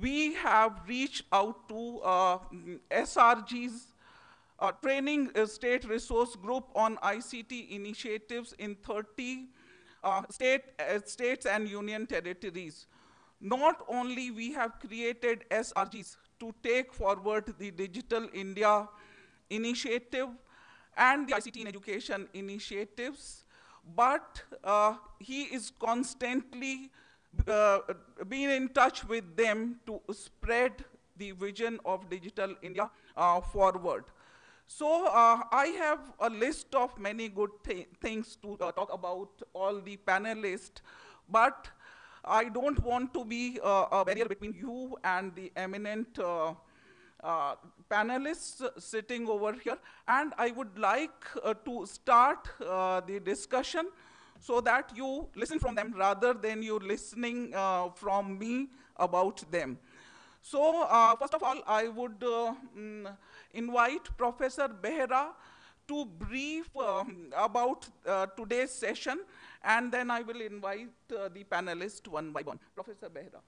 we have reached out to uh, SRG's uh, training uh, state resource group on ICT initiatives in 30 uh, state, uh, states and union territories. Not only we have created SRGs to take forward the Digital India initiative and the ICT in education initiatives, but uh, he is constantly uh, being in touch with them to spread the vision of Digital India uh, forward. So uh, I have a list of many good th things to uh, talk about all the panelists, but I don't want to be uh, a barrier between you and the eminent uh, uh, panelists sitting over here. And I would like to start the discussion so that you listen from them rather than you listening uh, from me about them. So uh, first of all, I would uh, mm, invite Professor Behera to brief um, about uh, today's session, and then I will invite uh, the panelists one by one. Professor Behera.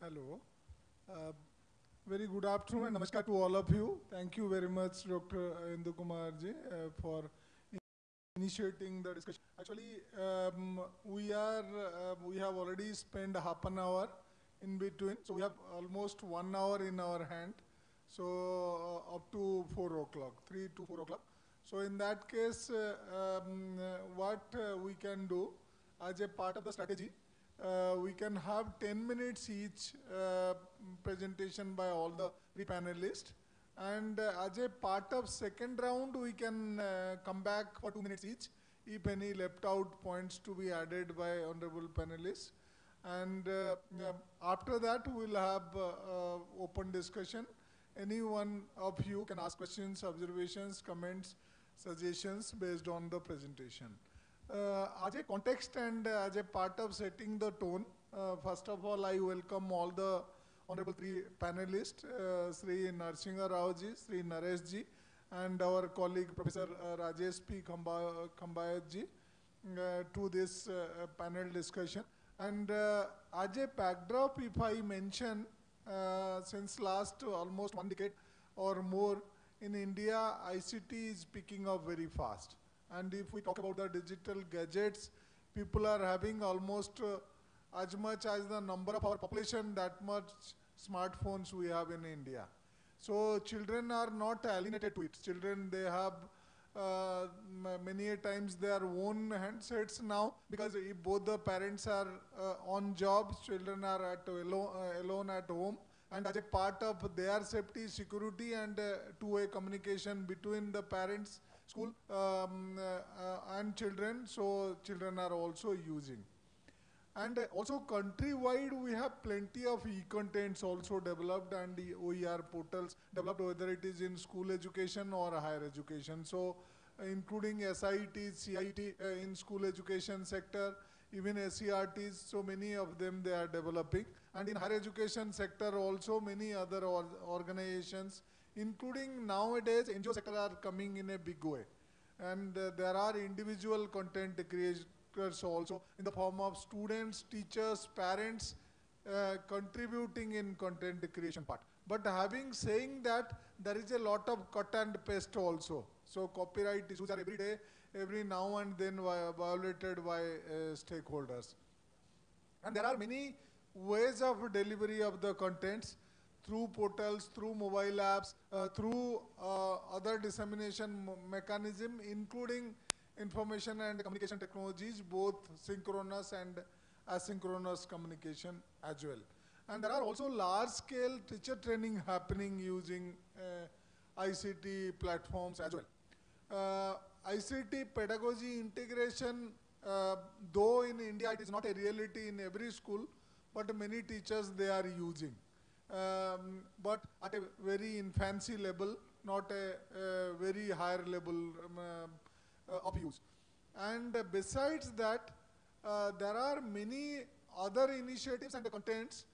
Hello. Very good afternoon and namaskar to all of you. Thank you very much, Dr. Indu Kumar ji, uh, for initiating the discussion. Actually, um, we are uh, we have already spent half an hour in between, so we have almost one hour in our hand. So uh, up to four o'clock, three to four o'clock. So in that case, uh, um, uh, what uh, we can do as a part of the strategy, uh, we can have 10 minutes each uh, presentation by all the three panelists. And uh, as a part of second round, we can uh, come back for two minutes each, if any left out points to be added by honorable panelists. And uh, uh, after that, we'll have open discussion. Any one of you can ask questions, observations, comments, suggestions based on the presentation. Uh, as a context and uh, as a part of setting the tone, uh, first of all, I welcome all the honorable three panelists, uh, Sri Narsinga Rao ji, Sri Naresh ji, and our colleague Professor uh, Rajesh P. Khamba- Khambayat ji uh, to this uh, panel discussion. And uh, as a backdrop, if I mention, uh, since last almost one decade or more, in India, ICT is picking up very fast. And if we talk about the digital gadgets, people are having almost uh, as much as the number of our population, that much smartphones we have in India. So children are not alienated to it. Children, they have uh, many times their own handsets now because if both the parents are uh, on jobs, children are at alone, uh, alone at home. And as a part of their safety, security, and uh, two-way communication between the parents, school, um, uh, and children, so children are also using. And also countrywide, we have plenty of e-contents also developed and OER portals developed, whether it is in school education or higher education. So, including SIT, CIT uh, in school education sector, even SCERTs, so many of them they are developing. And in higher education sector also, many other or organizations, including nowadays, NGO sector are coming in a big way and uh, there are individual content creators also in the form of students, teachers, parents uh, contributing in content creation part. But having saying that, there is a lot of cut and paste also. So copyright issues are every day, every now and then violated by uh, stakeholders. And there are many ways of delivery of the contents through portals, through mobile apps, uh, through uh, other dissemination mechanism, including information and communication technologies, both synchronous and asynchronous communication as well. And there are also large-scale teacher training happening using uh, ICT platforms as well. Uh, ICT pedagogy integration, uh, though in India it is not a reality in every school, but many teachers they are using. Um, but at a very infancy level, not a, a very higher level um, uh, of use. And besides that, uh, there are many other initiatives and contents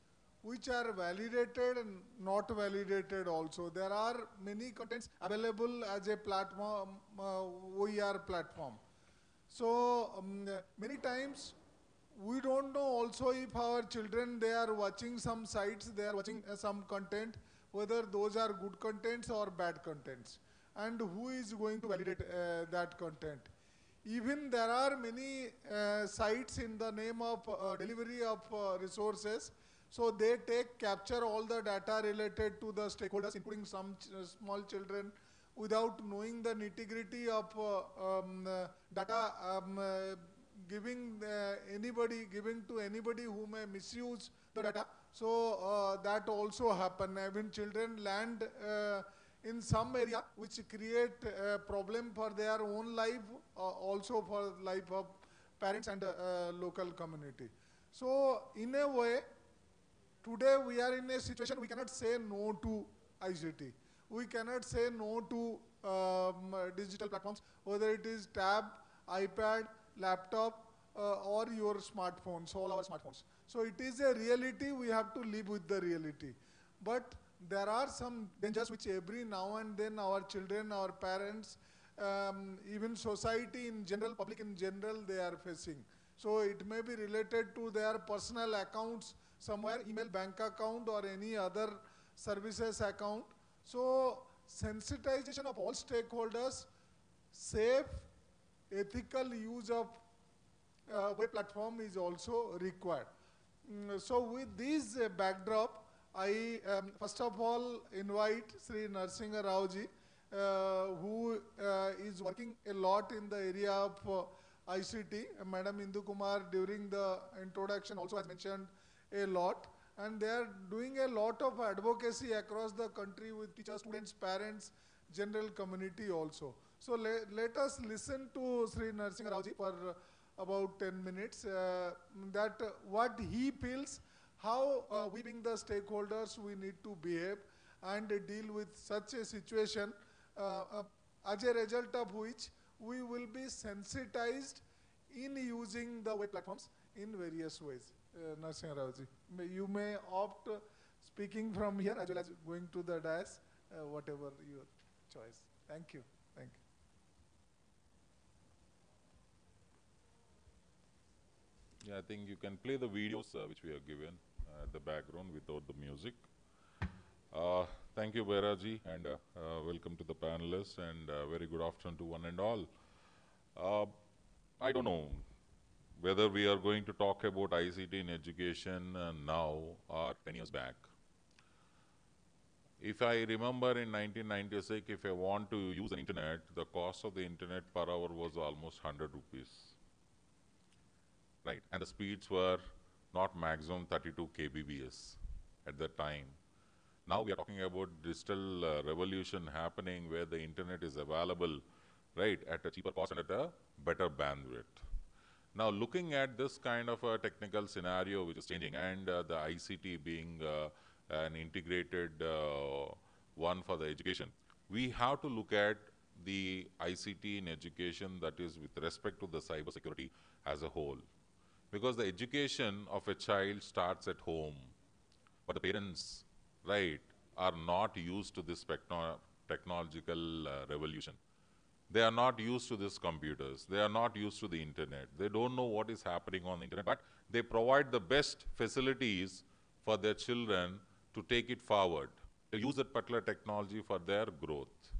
which are validated and not validated also. There are many contents available as a platform, uh, OER platform. So um, many times we don't know also if our children they are watching some sites, they are watching uh, some content, whether those are good contents or bad contents, and who is going to validate uh, that content. Even there are many uh, sites in the name of uh, delivery of uh, resources. So they take capture all the data related to the stakeholders, including some ch- uh, small children, without knowing the nitty-gritty of um, data, um, giving uh, anybody, giving to anybody who may misuse the data. So uh, that also happen. Mean, children land uh, in some area which create a problem for their own life, uh, also for life of parents and uh, local community. So in a way, today we are in a situation we cannot say no to ICT. We cannot say no to um, digital platforms, whether it is tab, iPad, laptop, uh, or your smartphones, all our smartphones. So it is a reality, we have to live with the reality. But there are some dangers which every now and then our children, our parents, um, even society in general, public in general, they are facing. So it may be related to their personal accounts somewhere, email bank account or any other services account. So sensitization of all stakeholders, safe, ethical use of uh, web platform is also required. Mm, so with this uh, backdrop, I um, first of all invite Sri Narsingha Raoji, uh, who uh, is working a lot in the area of uh, ICT. Madam Indu Kumar during the introduction also has mentioned a lot. And they are doing a lot of advocacy across the country with teachers, students, parents, general community also. So le- let us listen to Sri Narsingha Raoji for about 10 minutes uh, that uh, what he feels, how uh, we being the stakeholders we need to behave and deal with such a situation uh, uh, as a result of which we will be sensitized in using the web platforms in various ways. Uh, Narsingha Raoji, you may opt speaking from here as well as going to the dais, uh, whatever your choice. Thank you. Thank you. Yeah, I think you can play the videos uh, which we have given uh, at the background without the music. Uh, thank you, Bairaji, and uh, uh, welcome to the panelists, and uh, very good afternoon to one and all. I don't know whether we are going to talk about ICT in education now or 10 years back. If I remember in 1996, if I want to use the internet, the cost of the internet per hour was almost 100 rupees. Right, and the speeds were not maximum 32 kbps at that time. Now we are talking about digital uh, revolution happening where the internet is available, right, at a cheaper cost and at a better bandwidth. Now, looking at this kind of a technical scenario which is changing, and uh, the ICT being uh, an integrated uh, one for the education, we have to look at the ICT in education that is with respect to the cybersecurity as a whole. Because the education of a child starts at home, but the parents, right, are not used to this techno- technological uh, revolution. They are not used to these computers. They are not used to the internet. They don't know what is happening on the internet, but they provide the best facilities for their children to take it forward, to use that particular technology for their growth.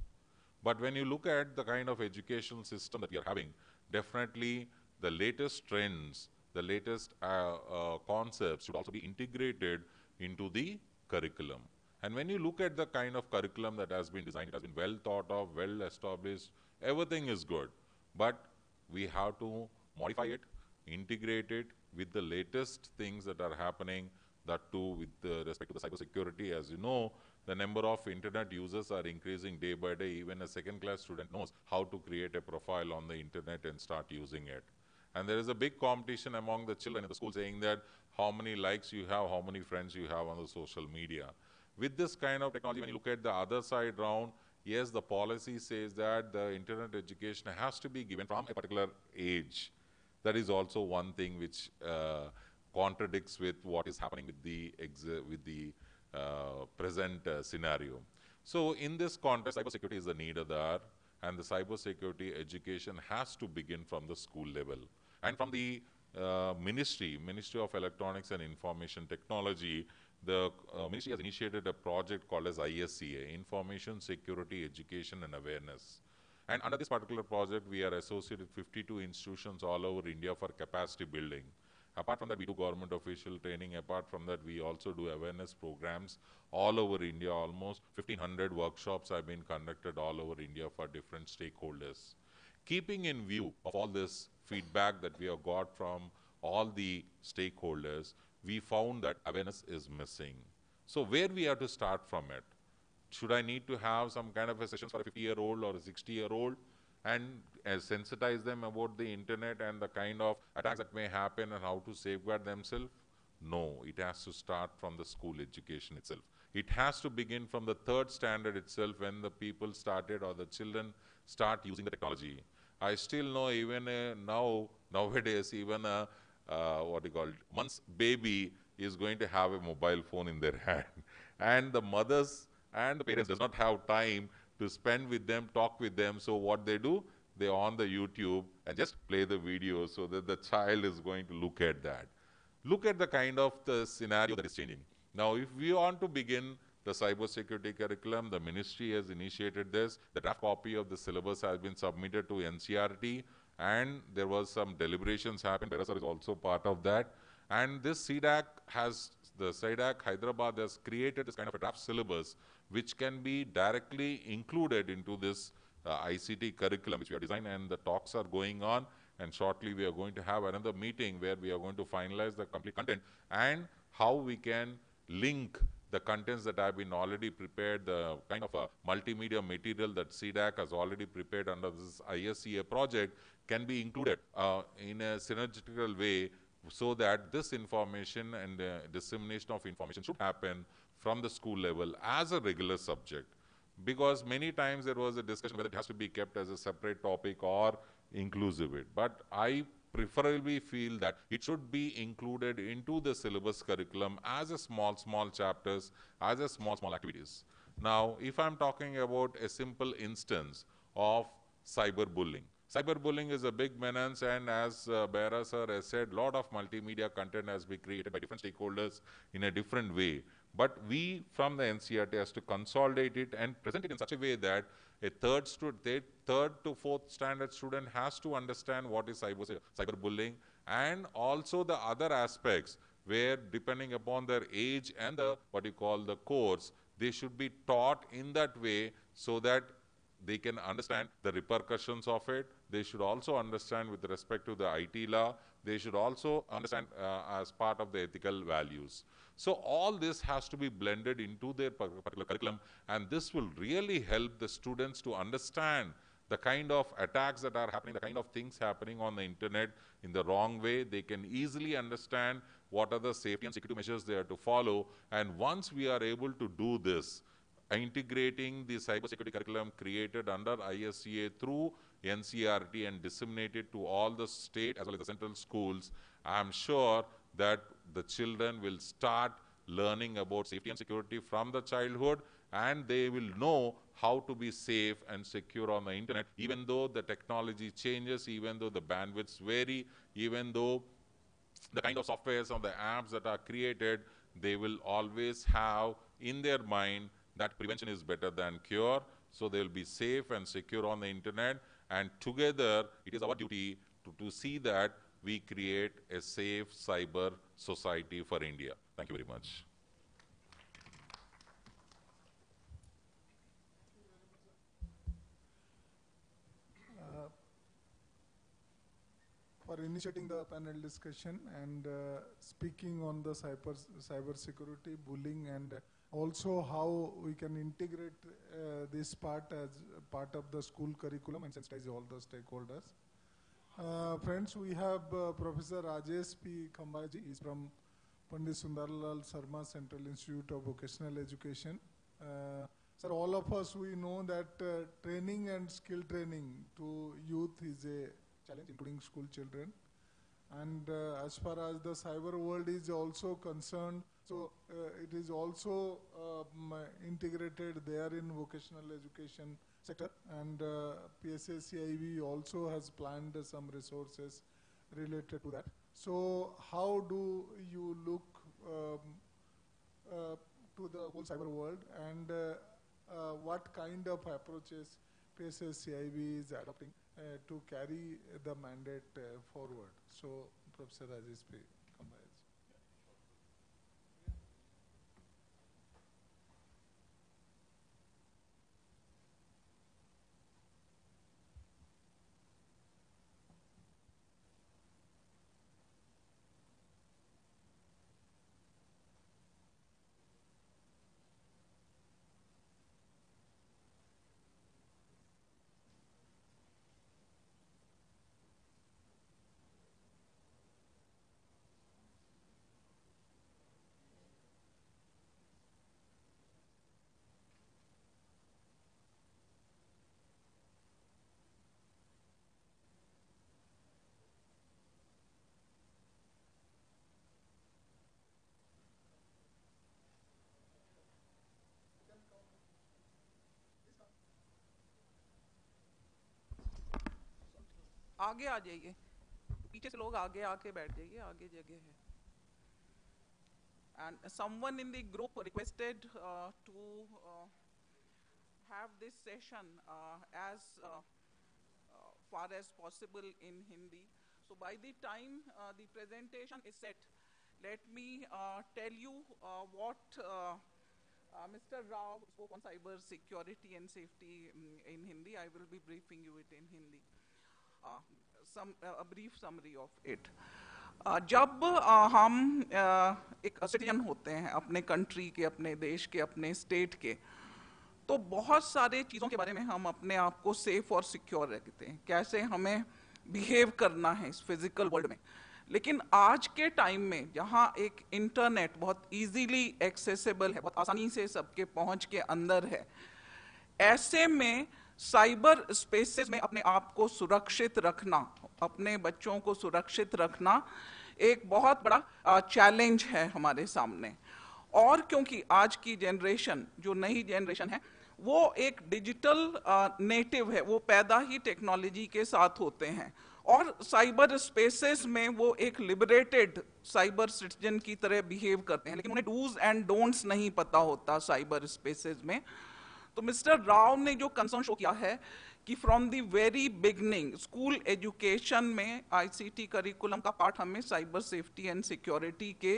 But when you look at the kind of educational system that we are having, definitely the latest trends, the latest uh, uh, concepts should also be integrated into the curriculum. And when you look at the kind of curriculum that has been designed, it has been well thought of, well established, everything is good. But we have to modify it, integrate it with the latest things that are happening, that too with respect to the cybersecurity. As you know, the number of internet users are increasing day by day. Even a second class student knows how to create a profile on the internet and start using it. And there is a big competition among the children in the school saying that how many likes you have, how many friends you have on the social media. With this kind of technology, when you look at the other side round, yes, the policy says that the internet education has to be given from a particular age. That is also one thing which uh, contradicts with what is happening with the with the uh, present uh, scenario. So in this context, cybersecurity is the need of the hour. and the cybersecurity education has to begin from the school level. And from the uh, ministry, Ministry of Electronics and Information Technology, the uh, ministry has initiated a project called as ISCA, Information Security Education and Awareness. And under this particular project, we are associated with 52 institutions all over India for capacity building. Apart from that, we do government official training. Apart from that, we also do awareness programs all over India. Almost 1,500 workshops have been conducted all over India for different stakeholders. Keeping in view of all this feedback that we have got from all the stakeholders, we found that awareness is missing. So where we have to start from it? Should I need to have some kind of a session for a 50-year-old or a 60-year-old and uh, sensitize them about the internet and the kind of attacks that may happen and how to safeguard themselves? No, it has to start from the school education itself. It has to begin from the third standard itself when the people started or the children start using the technology. I still know even uh, now, nowadays, even a, uh, what you call months baby is going to have a mobile phone in their hand. And the mothers and the parents does not have time to spend with them, talk with them. So what they do, they on the YouTube and just play the video so that the child is going to look at that. Look at the kind of the scenario that is changing. Now, if we want to begin the cybersecurity curriculum, the ministry has initiated this. The draft copy of the syllabus has been submitted to NCERT and there was some deliberations happened. Parasar is also part of that. And this CDAC has, the CDAC Hyderabad has created this kind of a draft syllabus which can be directly included into this uh, ICT curriculum which we have designed and the talks are going on and shortly we are going to have another meeting where we are going to finalize the complete content and how we can link the contents that have been already prepared, the kind of a multimedia material that CDAC has already prepared under this ISCA project can be included uh, in a synergetical way so that this information and uh, dissemination of information should happen from the school level as a regular subject. Because many times there was a discussion whether it has to be kept as a separate topic or inclusive it. But I preferably feel that it should be included into the syllabus curriculum as a small, small chapters, as a small, small activities. Now, if I'm talking about a simple instance of cyberbullying, Cyberbullying is a big menace and as uh, Bera sir has said, lot of multimedia content has been created by different stakeholders in a different way. But we from the NCERT has to consolidate it and present it in such a way that a third, third to fourth standard student has to understand what is cyber, cyberbullying and also the other aspects where depending upon their age and the what you call the course, they should be taught in that way so that they can understand the repercussions of it. They should also understand with respect to the IT law. They should also understand uh, as part of the ethical values. So all this has to be blended into their particular curriculum and this will really help the students to understand the kind of attacks that are happening, the kind of things happening on the internet in the wrong way. They can easily understand what are the safety and security measures they are to follow. And once we are able to do this, integrating the cybersecurity curriculum created under ISCA through NCERT and disseminated to all the state as well as the central schools, I'm sure that the children will start learning about safety and security from the childhood and they will know how to be safe and secure on the internet even though the technology changes, even though the bandwidths vary, even though the kind of softwares or the apps that are created, they will always have in their mind that prevention is better than cure. So they will be safe and secure on the internet. And together, it is our duty to, to see that we create a safe cyber society for India. Thank you very much. Uh, for initiating the panel discussion and uh, speaking on the cyber cyber security, bullying, and also how we can integrate uh, this part as part of the school curriculum and sensitize all the stakeholders. Uh, friends, we have uh, Professor Rajesh P. Khambaji. He's from Pandit Sundarlal Sharma Central Institute of Vocational Education. Uh, sir, all of us, we know that uh, training and skill training to youth is a challenge, including school children. And uh, as far as the cyber world is also concerned, so uh, it is also um, integrated there in vocational education sector and uh, PSSCIVE also has planned some resources related to that. So how do you look um, uh, to the whole cyber world and uh, uh, what kind of approaches PSSCIVE is adopting uh, to carry the mandate uh, forward? So Professor Rajesh P. Kambaj. आगे आ जाइए पीछे से लोग आगे आके बैठ जाइए आगे जगह है and someone in the group requested uh, to uh, have this session uh, as uh, uh, far as possible in Hindi. So by the time uh, the presentation is set, let me uh, tell you uh, what uh, uh, Mr. Rao spoke on cyber security and safety mm, in Hindi. I will be briefing you it in Hindi. Some, a brief summary of it. जब हम एक citizen होते हैं अपने country के अपने देश के अपने स्टेट के तो बहुत सारे चीज़ों के बारे में हम अपने आप को सेफ़ और सिक्योर रखते हैं कैसे हमें बिहेव करना है इस फ़िज़िकल वर्ल्ड में लेकिन आज के टाइम में जहाँ एक इंटरनेट बहुत इजीली एक्सेसिबल है बहुत आसानी से सबके पहुँच के अंदर है ऐसे में साइबर स्पेसेस में अपने आप को सुरक्षित रखना, अपने बच्चों को सुरक्षित रखना एक बहुत बड़ा चैलेंज है हमारे सामने। और क्योंकि आज की जनरेशन जो नई जनरेशन है, वो एक डिजिटल नेटिव है, वो पैदा ही टेक्नोलॉजी के साथ होते हैं। और साइबर स्पेसेस में वो एक लिबरेटेड साइबर सिटीजन की तरह बिहेव करते हैं, लेकिन उन्हें डूज एंड डोंट्स नहीं पता होता साइबर स्पेसेस में। तो मिस्टर राव ने जो कंसर्न शो किया है कि from the very beginning school education में आईसीटी करिकुलम का पार्ट हमें साइबर सेफ्टी एंड सिक्योरिटी के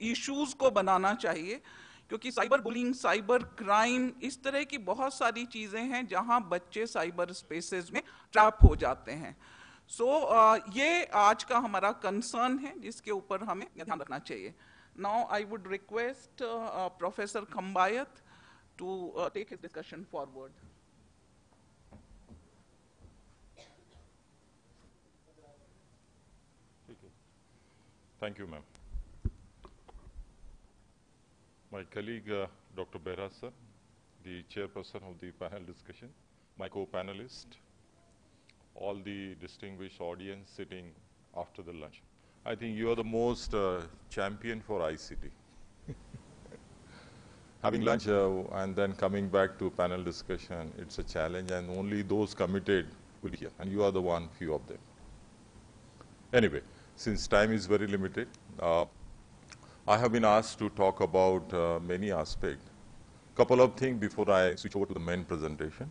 इश्यूज़ को बनाना चाहिए क्योंकि साइबर बुलिंग साइबर क्राइम इस तरह की बहुत सारी चीज़ें हैं जहाँ बच्चे साइबर स्पेसेस में ट्रैप हो जाते हैं। सो so, uh, ये आज का हमारा कंसर्न है जिसके ऊपर हमें ध्यान रखना चाहिए। Now I would request professor Khambayat to uh, take his discussion forward. Thank you, ma'am. My colleague, uh, Dr. Behera sir, the chairperson of the panel discussion, my co-panelist, all the distinguished audience sitting after the lunch. I think you are the most uh, champion for ICT. Having lunch uh, and then coming back to panel discussion, it's a challenge and only those committed will be here. And you are the one few of them. Anyway, since time is very limited, uh, I have been asked to talk about uh, many aspects. Couple of things before I switch over to the main presentation.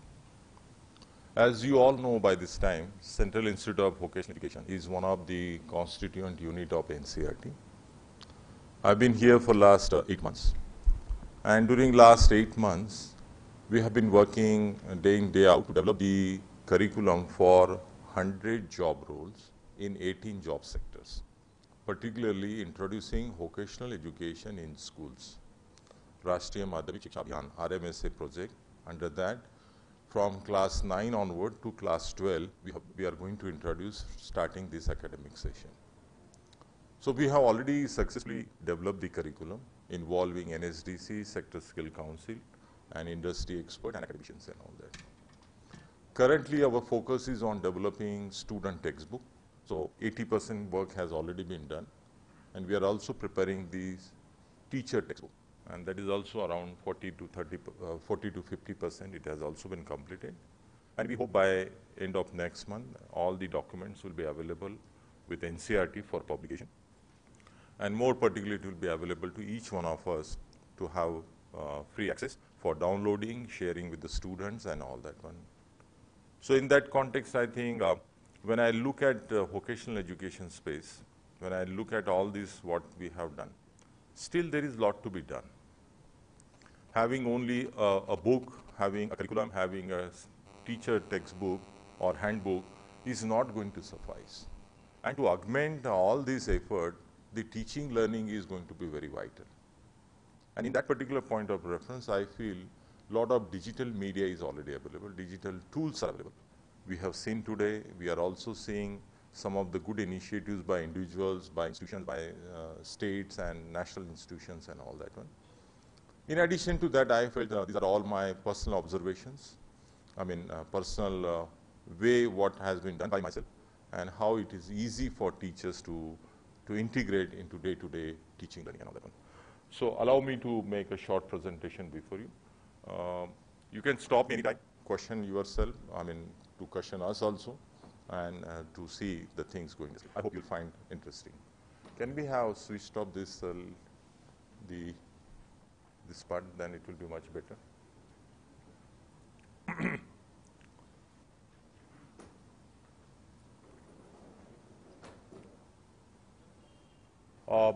As you all know by this time, Central Institute of Vocational Education is one of the constituent unit of NCERT. I've been here for last uh, eight months. And during last eight months, we have been working uh, day in, day out to develop the curriculum for 100 job roles in 18 job sectors, particularly introducing vocational education in schools. Rashtriya Madhyamik Shiksha Abhiyan, RMSA project. Under that, from class 9 onward to class 12, we, have, we are going to introduce starting this academic session. So we have already successfully developed the curriculum involving NSDC, Sector Skill Council, and industry expert and academicians and all that. Currently, our focus is on developing student textbook. So 80% work has already been done. And we are also preparing the teacher textbook. and that is also around 40 to 30, uh, 40 to 50 percent. It has also been completed, and we hope by end of next month, all the documents will be available with NCERT for publication, and more particularly, it will be available to each one of us to have uh, free access for downloading, sharing with the students, and all that one. So in that context, I think uh, when I look at uh, vocational education space, when I look at all this, what we have done, still there is a lot to be done. Having only a book, having a curriculum, having a teacher textbook or handbook is not going to suffice. And to augment all this effort, the teaching learning is going to be very vital. And in that particular point of reference, I feel a lot of digital media is already available, digital tools are available. We have seen today, we are also seeing some of the good initiatives by individuals, by institutions, by uh, states and national institutions and all that one. In addition to that, I felt uh, these are all my personal observations. I mean, uh, personal uh, way what has been done by myself and how it is easy for teachers to, to integrate into day-to-day teaching learning and all that one. So allow me to make a short presentation before you. Um, you can stop anytime, question yourself, I mean, to question us also, and uh, to see the things going. I hope you'll find interesting. Can we have switched off this, uh, the, this part, then it will be much better. Uh,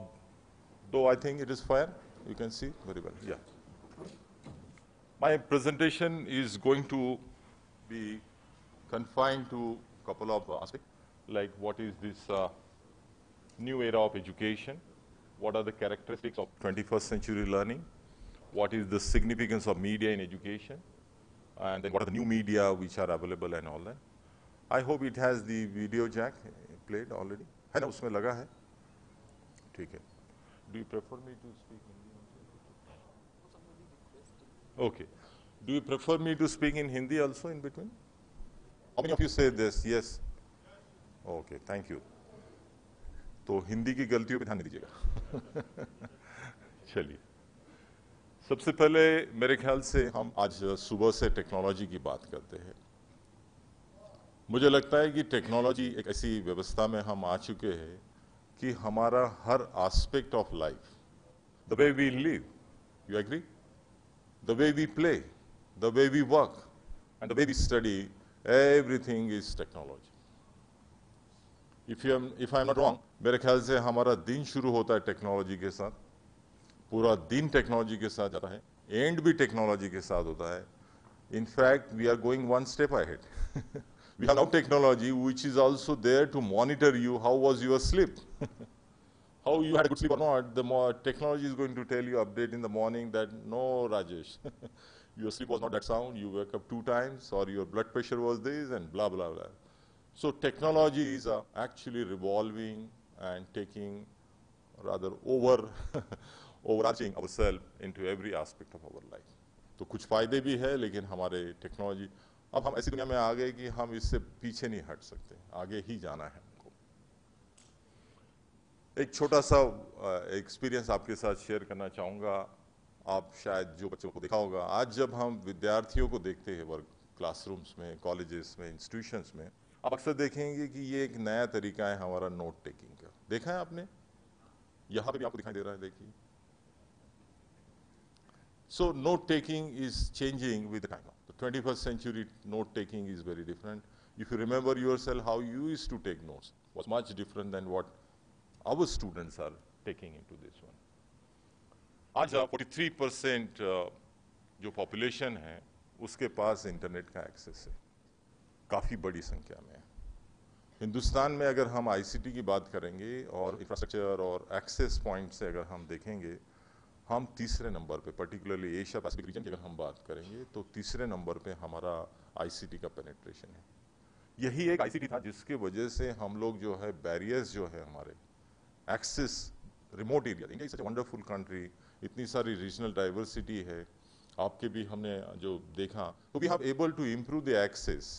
though I think it is fire, you can see very well, yeah. My presentation is going to be confined to a couple of aspects, like what is this uh, new era of education, what are the characteristics of 21st century learning, what is the significance of media in education, and then what are the new media which are available and all that. I hope it has the video jack played already. है ना उसमें लगा है ठीक है। Do you prefer me to speak Hindi okay do you prefer me to speak in Hindi also in between of you say this yes okay thank you तो हिंदी की गलतियों पर ध्यान दीजिएगा। चलिए। सबसे पहले मेरे ख्याल से हम आज सुबह से टेक्नोलॉजी की बात करते हैं। मुझे लगता है कि टेक्नोलॉजी एक ऐसी व्यवस्था में हम आ चुके हैं कि हमारा हर aspect of life the way we live you agree the way we play the way we work and the way we study everything is technology if you if I am not wrong मेरे ख्याल से हमारा दिन शुरू होता है technology के साथ, पूरा दिन टेक्नोलॉजी के साथ जाता है एंड भी टेक्नोलॉजी के साथ होता है. In fact we are going one step ahead we have now technology which is also there to monitor you how was your sleep how you had a good sleep or not the more technology is going to tell you update in the morning that no rajesh your sleep was not that sound you woke up two times or your blood pressure was this and blah blah blah so technology is uh, actually revolving and taking rather over overarching ourselves into every aspect of our life तो कुछ फायदे भी है लेकिन हमारे technology अब हम ऐसी दुनिया में आ गए कि हम इससे पीछे नहीं हट सकते, आगे ही जाना है हमको। एक छोटा सा एक्सपीरियंस आपके साथ शेयर करना चाहूँगा। आप शायद जो बच्चों को देखा होगा, आज जब हम विद्यार्थियों को देखते हैं वर्क क्लासरूम्स में कॉलेजेस में इंस्टीट्यूशंस में, आप अक्सर देखेंगे कि ये एक नया तरीका है हमारा नोट टेकिंग का। देखा है आपने? यहाँ पे भी आपको दिखाई दे रहा है, देखिए। So note taking is changing with. The 21st century note taking is very different. If you remember yourself, how you used to take notes was much different than what our students are taking into this one. आज 43 percent जो population है उसके पास internet का access है काफ़ी बड़ी संख्या में हिंदुस्तान में अगर हम आईसीटी की बात करेंगे और इंफ्रास्ट्रक्चर और एक्सेस पॉइंट से अगर हम देखेंगे हम तीसरे नंबर पे पर्टिकुलरली एशिया पैसिफिक रीजन की अगर हम बात करेंगे तो तीसरे नंबर पे हमारा आईसीटी का पेनिट्रेशन है। यही एक आईसीटी था जिसके वजह से हम लोग जो है बैरियर्स जो है हमारे access remote area India is wonderful country इतनी सारी रीजनल डाइवर्सिटी है, आपके भी हमने जो देखा तो we have able to improve the access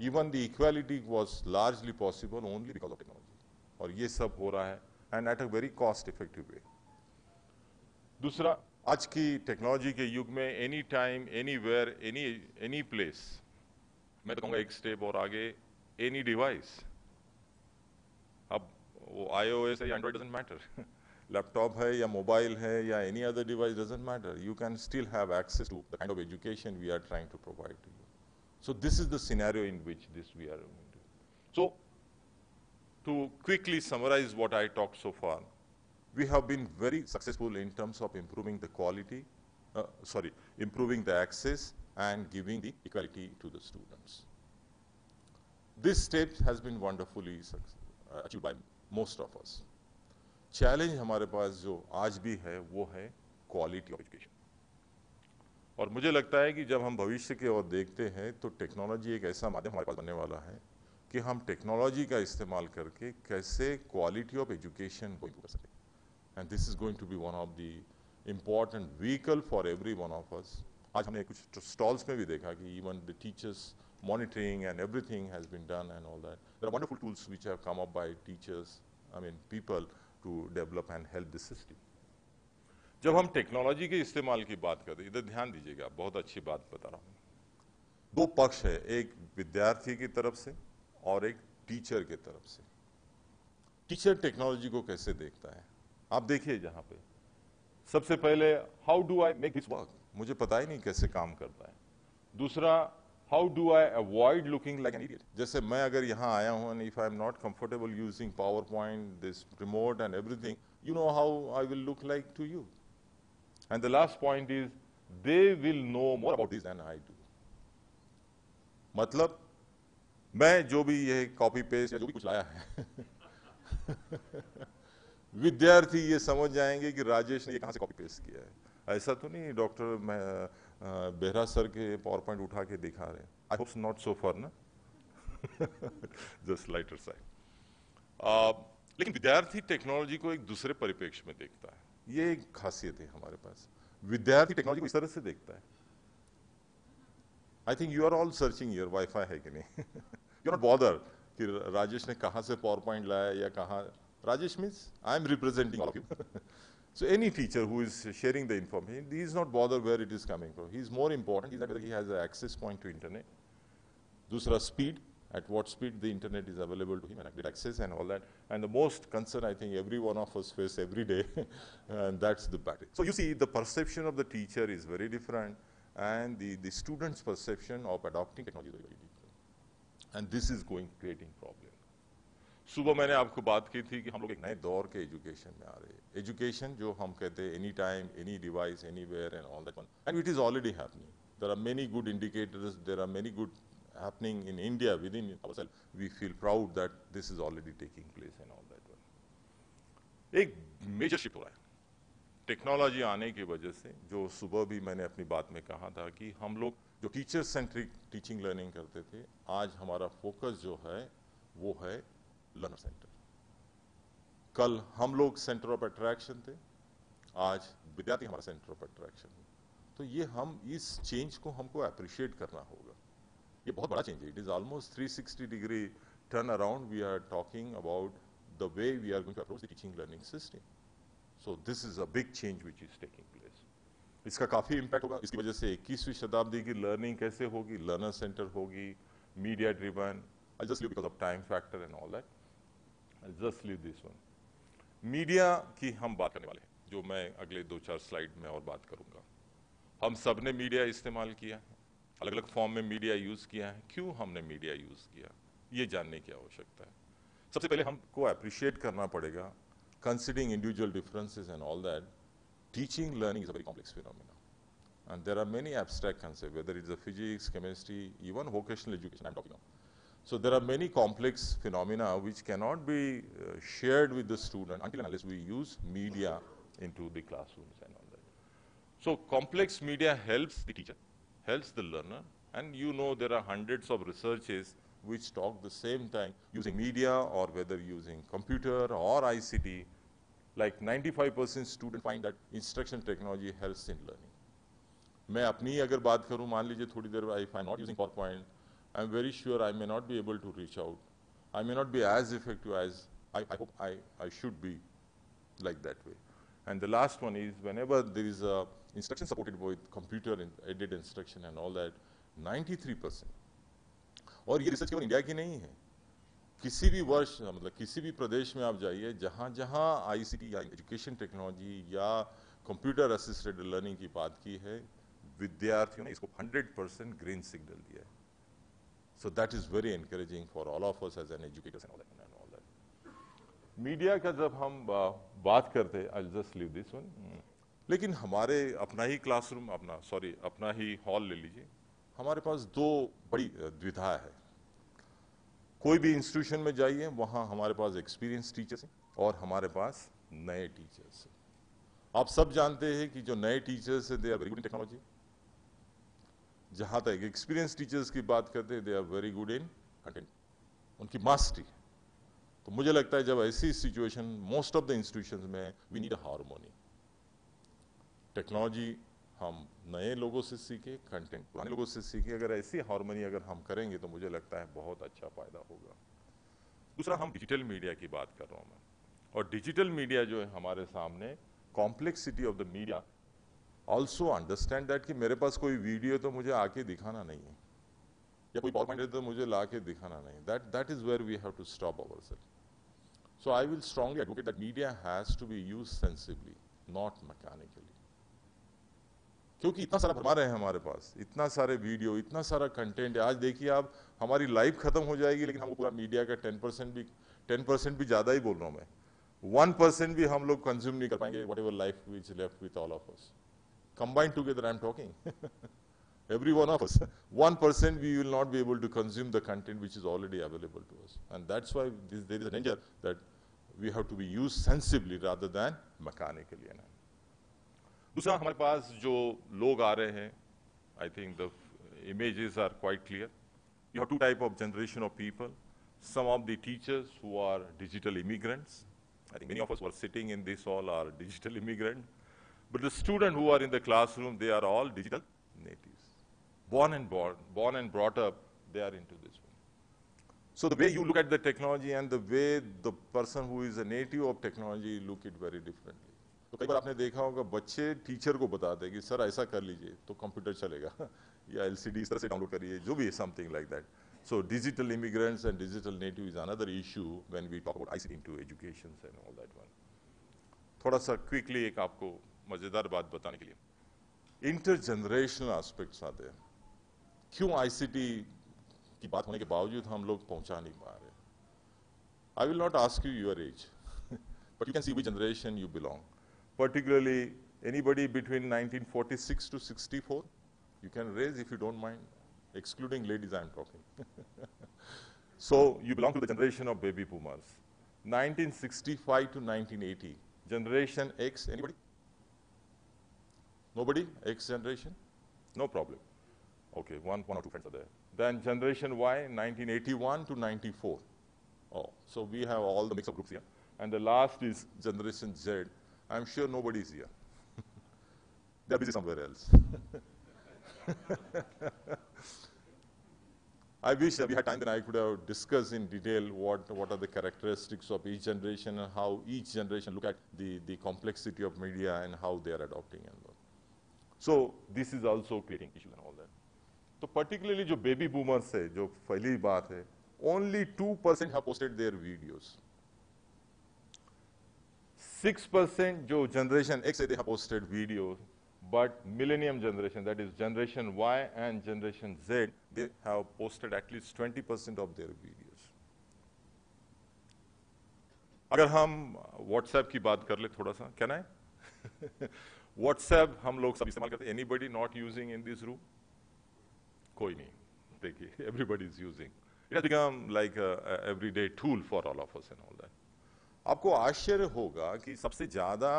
even the equality was largely possible only because of technology और ये सब हो रहा है and at a very cost effective way दूसरा आज की टेक्नोलॉजी के युग में any time anywhere any any place मैं तो कहूँगा एक स्टेप और आगे एनी डिवाइस अब वो आईओएस है या एंड्रॉइड डजेंट मैटर लैपटॉप है या मोबाइल है या any other device doesn't matter you can still have access to the kind of education we are trying to provide to you so this is the scenario in which this we are so to quickly summarize what I talked so far, we have been very successful in terms of improving the quality, uh, sorry, improving the access and giving the equality to the students. This step has been wonderfully uh, achieved by most of us. Challenge हमारे पास जो आज भी है वो है quality of education और मुझे लगता है कि जब हम भविष्य की ओर देखते हैं तो टेक्नोलॉजी एक ऐसा माध्यम हमारे पास बनने वाला है कि हम टेक्नोलॉजी का इस्तेमाल करके कैसे क्वालिटी ऑफ़ एजुकेशन को improve कर सकें and this is going to be one of the important vehicle for every one of us आज हमने कुछ स्टॉल्स में भी देखा कि even the teachers monitoring and everything has been done and all that. There are wonderful tools which have come up by teachers, I mean people, to develop and help the system. जब हम technology के इस्तेमाल की बात करते इधर ध्यान दीजिएगा बहुत अच्छी बात बता रहा हूँ दो पक्ष है एक विद्यार्थी की तरफ़ से और एक टीचर की तरफ़ से टीचर टेक्नोलॉजी को कैसे देखता है आप देखिए जहाँ पे सबसे पहले how do I make this work मुझे पता ही नहीं कैसे काम करता है दूसरा how do I avoid looking like an idiot जैसे मैं अगर यहाँ आया हूँ and if I am not comfortable using PowerPoint this remote and everything you know how I will look like to you. And the last point is, they will know more about this than I do. मतलब मैं जो भी ये copy paste या जो भी कुछ लाया है विद्यार्थी ये समझ जाएँगे कि राजेश ने ये कहाँ से कॉपी पेस्ट किया है। ऐसा तो नहीं डॉक्टर बेहरा सर के पावर पॉइंट उठा के दिखा रहे I hope not so for ना? जस्ट लाइटर साइड लेकिन विद्यार्थी टेक्नोलॉजी को एक दूसरे परिप्रेक्ष्य में देखता है। ये एक खासियत है हमारे पास। विद्यार्थी टेक्नोलॉजी को इस तरह से देखता है। I think you are all searching your wifi है कि नहीं? यू नॉट बॉदर कि राजेश ने कहाँ से पावर पॉइंट लाया या कहाँ Rajesh means I am representing all of you. so any teacher who is sharing the information, he is not bothered where it is coming from. He is more important that he has an access point to internet. Dusra speed, at what speed the internet is available to him and access and all that. And the most concern I think every one of us face every day, and that's the battery. So you see, the perception of the teacher is very different, and the, the student's perception of adopting technology is very different. And this is going creating problems. सुबह मैंने आपको बात की थी कि हम लोग एक नए दौर के एजुकेशन में आ रहे हैं। एजुकेशन जो हम कहते हैं any time any device anywhere and all that one and it is already happening there are many good indicators there are many good happening in India within ourselves, we feel proud that this is already taking place and all that one. एक major shift हो रहा है। Technology आने की वजह से जो सुबह भी मैंने अपनी बात में कहा था कि हम लोग जो टीचर सेंट्रिक टीचिंग लर्निंग करते थे आज हमारा फोकस जो है वो है लर्नर सेंटर। कल हम लोग सेंटर ऑफ़ अट्रैक्शन थे, आज विद्यार्थी हमारा सेंटर ऑफ़ अट्रैक्शन है। तो ये हम, इस चेंज को हमको अप्रिशिएट करना होगा। ये बहुत बड़ा चेंज है। It is almost 360 degree turn around we are talking about the way we are going to approach the teaching learning system so this is a big change which is taking place इसका काफ़ी impact होगा। इसकी वजह से 21वीं शताब्दी की learning कैसे होगी? लर्नर सेंटर होगी media driven I just because of time factor and all that I just leave this one media की हम बात करने वाले हैं, जो मैं अगले दो चार स्लाइड में और बात करूँगा। हम सबने मीडिया इस्तेमाल किया है अलग अलग फॉर्म में मीडिया यूज़ किया है। क्यों हमने मीडिया यूज़ किया? ये जानने की आवश्यकता है। सबसे पहले हमको अप्रिशिएट करना पड़ेगा considering individual differences and all that teaching learning is a very complex phenomena and there are many abstract concepts, whether it's a physics, chemistry, even vocational education i'm talking about. so there are many complex phenomena which cannot be uh, shared with the student until and unless we use media into the classrooms and all that so complex media helps the teacher helps the learner. And you know there are hundreds of researches which talk the same time using media or whether using computer or ICT. Like 95% students find that instruction technology helps in learning. मैं अपनी अगर बात करूं मान लीजिए थोड़ी देर if I'm not using PowerPoint, I'm very sure I may not be able to reach out. I may not be as effective as I, I hope I, I should be like that way. And the last one is whenever there is a instruction supported with computer in, aided instruction and all that 93 percent और ये research केवल India की नहीं है किसी भी वर्ष मतलब किसी भी प्रदेश में आप जाइए जहां जहां आईसीटी या एजुकेशन टेक्नोलॉजी या कंप्यूटर असिस्टेड लर्निंग की बात की है विद्यार्थियों ने इसको 100 परसेंट ग्रीन सिग्नल दिया है so that is very encouraging for all of us as an educators and all that media का जब हम बात करते I just leave this one लेकिन हमारे अपना ही क्लासरूम अपना सॉरी अपना ही हॉल ले लीजिए। हमारे पास दो बड़ी द्विधा है। कोई भी इंस्टीट्यूशन में जाइए वहाँ हमारे पास एक्सपीरियंस टीचर्स हैं और हमारे पास नए टीचर्स हैं। आप सब जानते हैं कि जो नए टीचर्स हैं they are very good technology जहाँ तक एक्सपीरियंस टीचर्स की बात करते हैं they are very good in content उनकी मास्टरी तो मुझे लगता है जब ऐसी situation most of the institution में we need a harmony technology हम नए लोगों से सीखे कंटेंट पुराने लोगों से सीखे. अगर ऐसी हारमोनी अगर हम करेंगे तो मुझे लगता है बहुत अच्छा फ़ायदा होगा. दूसरा, हम डिजिटल मीडिया की बात कर रहा हूँ मैं. और डिजिटल मीडिया जो है हमारे सामने complexity of the media also understand that कि मेरे पास कोई वीडियो तो मुझे आके दिखाना नहीं है। या कोई पावर तो मुझे ला के दिखाना नहीं that that is where we have to stop our self so I will strongly advocate that media has to be use sensibly not mechanically क्योंकि इतना सारा भरमा रहे हैं हमारे पास, इतना सारे वीडियो इतना सारा कंटेंट है। आज देखिए आप, हमारी लाइफ खत्म हो जाएगी, लेकिन हमको पूरा मीडिया का टेन परसेंट भी टेन परसेंट भी ज़्यादा ही बोल रहा हूँ मैं। वन परसेंट भी हम लोग कंज्यूम नहीं कर पाएँगे whatever life which left with all of us combined together I'm talking. Every one of us. One percent we will not be able to consume the content which is already available to us. And that's why this, there is a danger that we have to be used sensibly rather than mechanically. दूसरा हमारे पास जो लोग आ रहे हैं I think the images are quite clear. You have two type of generation of people. Some of the teachers who are digital immigrants. I think many of us who are sitting in this hall are digital immigrants. But the students who are in the classroom, they are all digital natives. Born and born, born and brought up, they are into this one. So the way you look at the technology and the way the person who is a native of technology look it very differently. तो कई बार आपने देखा होगा बच्चे teacher को बताते हैं कि सर ऐसा कर लीजिए तो कंप्यूटर चलेगा या एलसीडी इस तरह से डाउनलोड करिए जो भी something like that so digital immigrants and digital native is another issue when we talk about ICT into education and all that one थोड़ा सा क्विकली एक आपको मज़ेदार बात बताने के लिए। इंटर जनरेशनल एस्पेक्ट्स आते हैं। क्यों आईसीटी की बात होने के बावजूद हम लोग पहुँचा नहीं पा रहे? I will not ask you your age but you can see we generation you belong particularly anybody between nineteen forty six to sixty four you can raise if you don't mind excluding ladies I am talking so you belong to the generation of baby boomers 1965 to 1980, Generation X, anybody? Nobody? X generation? No problem. Okay, one, one or two friends are there. Then generation Y, 1981 to 94. Oh, so we have all the mix of groups here. And the last is generation Z. I'm sure nobody is here. They're busy somewhere else. I wish that we had time then I could have discussed in detail what, what are the characteristics of each generation and how each generation look at the, the complexity of media and how they are adopting and. So this is also creating issues and all that. So particularly जो baby boomers है जो पहली बात है only 2% have posted their videos. 6% जो generation X है they have posted videos but millennium generation that is generation Y and generation Z they have posted at least 20% of their videos. अगर हम WhatsApp की बात कर ले थोड़ा सा क्या ना WhatsApp हम लोग सब इस्तेमाल करते हैं। Anybody not using in this room कोई नहीं। देखिए everybody is using it has become like everyday tool for all of us and all that आपको आश्चर्य होगा कि सबसे ज़्यादा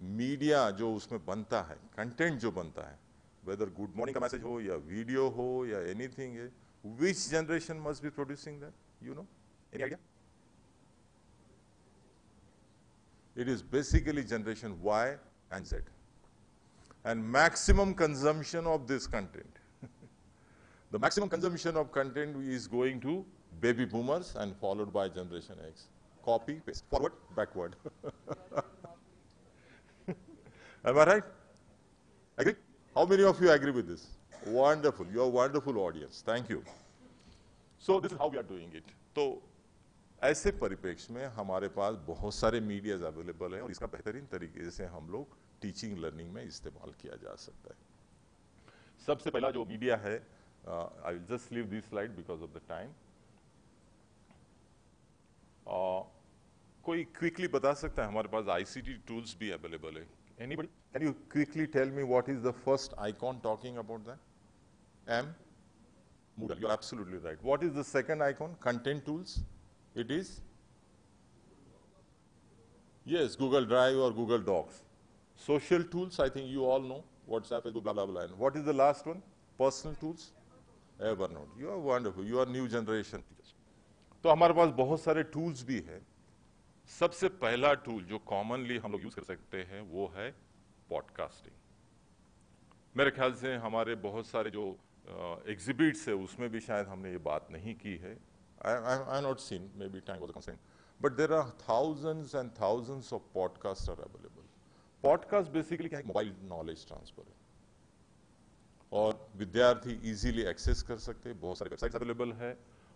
मीडिया जो उसमें बनता है कंटेंट जो बनता है वेदर गुड मॉर्निंग का मैसेज हो या वीडियो हो या एनीथिंग है which generation must be producing that you know any idea it is basically generation Y and Z. And maximum consumption of this content. the maximum consumption of content is going to baby boomers and followed by generation X. Copy, paste, forward, backward. Am I right? Agree? How many of you agree with this? Wonderful. You are wonderful audience. Thank you. So this is how we are doing it. तो ऐसे परिप्रेक्ष्य में हमारे पास बहुत सारे medias available है और इसका बेहतरीन तरीके से हम लोग टीचिंग लर्निंग में इस्तेमाल किया जा सकता है सबसे पहला जो मीडिया है I will just leave this slide because of the time कोई क्विकली बता सकता है हमारे पास आईसीटी टूल्स भी अवेलेबल है anybody can you quickly tell me what is the first icon talking about that M Moodle, you're absolutely right. What is the second icon? Content tools. It is? Yes, Google Drive or Google Docs. Social tools, I think you all know. WhatsApp, Facebook, blah, blah, blah. And what is the last one? Personal tools? Evernote. You are wonderful. You are new generation. तो हमारे पास बहुत सारे tools भी हैं सबसे पहला tool जो commonly हम लोग यूज़ कर सकते हैं वो है पॉडकास्टिंग मेरे ख्याल से हमारे बहुत सारे जो एग्जिबिट्स uh, है उसमें भी शायद हमने ये बात नहीं की है I, I, not seen, maybe time was a constraint. But there are thousands and thousands of podcasts are available. Podcasts basically can mobile knowledge transfer. Or Vidyarthi easily access kar sakte, websites available hai.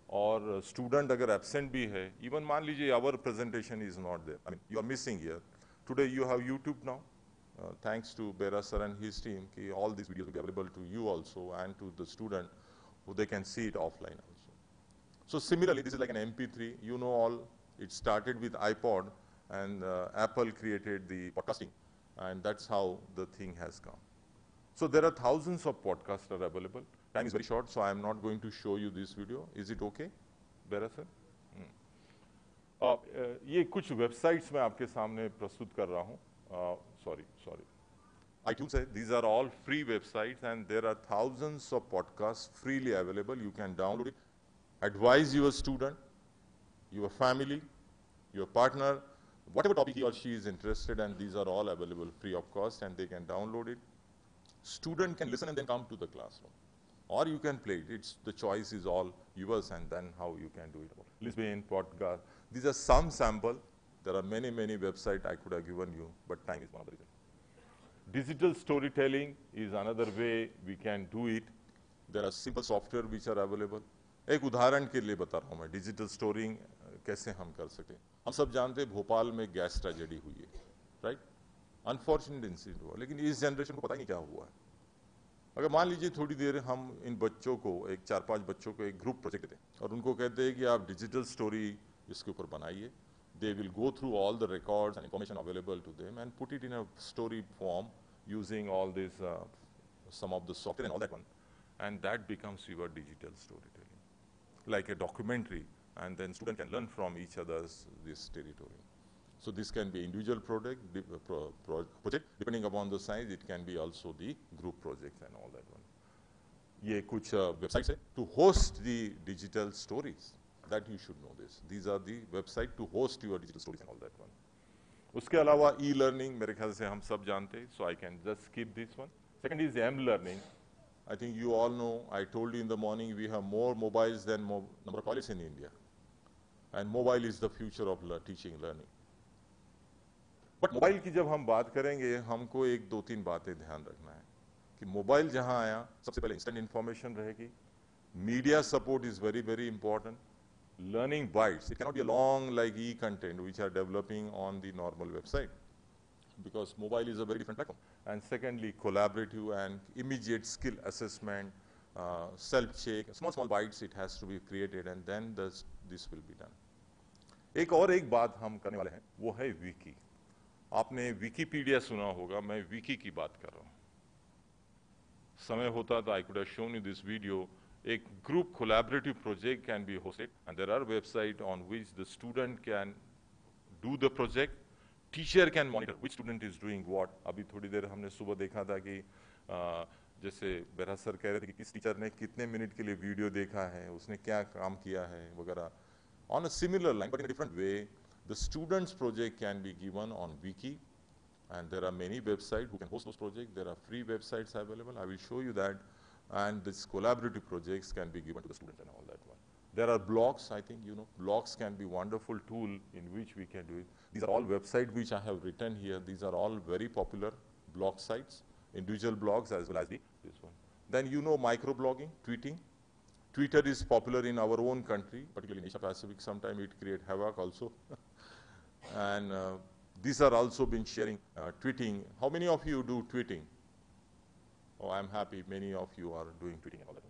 Or student agar absent even maan lije, our presentation is not there. I mean, you are missing here. Today you have YouTube now. Uh, thanks to Behera sir and his team, ki all these videos will be available to you also and to the student, who they can see it offline. So similarly, this is like an MP3. You know all, it started with iPod and uh, Apple created the podcasting and that's how the thing has come. So there are thousands of podcasts are available. Time is very short, so I am not going to show you this video. Is it okay, Behera sir? Hmm. Uh, uh, ये कुछ websites मैं आपके सामने प्रस्तुत कर रहा हूँ uh, sorry sorry. These are all free websites and there are thousands of podcasts freely available. You can download it. Advise your student, your family, your partner, whatever topic he or she is interested and these are all available free of cost and they can download it. Student can listen and then come to the classroom. Or you can play it. It's, the choice is all yours and then how you can do it. Lisbon podcast. These are some sample there are many, many websites I could have given you, but time is one of the reasons. Digital storytelling is another way we can do it. There are simple software which are available. एक उदाहरण के लिए बता रहा हूँ मैं digital storing कैसे हम कर सकें? हम सब जानते हैं भोपाल में गैस ट्रेजेडी हुई है राइट अनफॉर्चुनेट इंसिडेंट हुआ, लेकिन इस जनरेशन को पता नहीं क्या हुआ है। अगर मान लीजिए थोड़ी देर हम इन बच्चों को, एक चार पाँच बच्चों को एक ग्रुप प्रोजेक्ट दें और उनको कहते हैं कि आप डिजिटल स्टोरी इसके ऊपर बनाइए। They will go through all the records and information available to them and put it in a story form using all this some of the software and all that one and that becomes your digital story telling like a documentary, and then student can learn from each other's this territory. So this can be individual project, pro, pro, project, depending upon the size, it can be also the group project and all that one. ये कुछ websites है to host the digital stories that you should know this. These are the website to host your digital stories and all that one. उसके अलावा e learning मेरे ख्याल से हम सब जानते हैं सो I can just skip this one second is am learning I think you all know, I told you in the morning, we have more mobiles than mo number of toilets in India. And mobile is the future of le teaching learning. But mobile की जब हम बात करेंगे हमको एक दो तीन बातें ध्यान रखना है कि मोबाइल जहां आया सबसे पहले इंस्टेंट इंफॉर्मेशन रहेगी media support is very very important learning bytes. It cannot be a long like e-content which are developing on the normal website because mobile is a very different platform. And secondly, collaborative and immediate skill assessment, uh, self-check, small, small bytes it has to be created and then this, this will be done. एक और एक बात हम करने वाले हैं वो है विकी आपने विकीपीडिया सुना होगा मैं विकी की बात कर रहा हूं समय होता तो आई could have shown you this video a group collaborative project can be hosted and there are websites on which the student can do the project teacher can monitor which student is doing what. Abhi thodi der humne subah dekha tha ki jaise Behera sir keh rahe thi ki kis teacher ne kitne minute ke liye video dekha hai, usne kya kaam kiya hai. On a similar line, but in a different way, the student's project can be given on wiki and there are many websites who can host those projects. There are free websites available. I will show you that. And these collaborative projects can be given to the student and all that one. There are blogs, I think, you know, blogs can be wonderful tool in which we can do it. These are all websites which I have written here. These are all very popular blog sites individual blogs as well as the, this one. Then you know microblogging, tweeting. Twitter is popular in our own country, particularly in Asia Pacific. Sometimes it create havoc also. and uh, these are also been sharing, uh, tweeting. How many of you do tweeting? Oh, I'm happy many of you are doing tweeting and all that.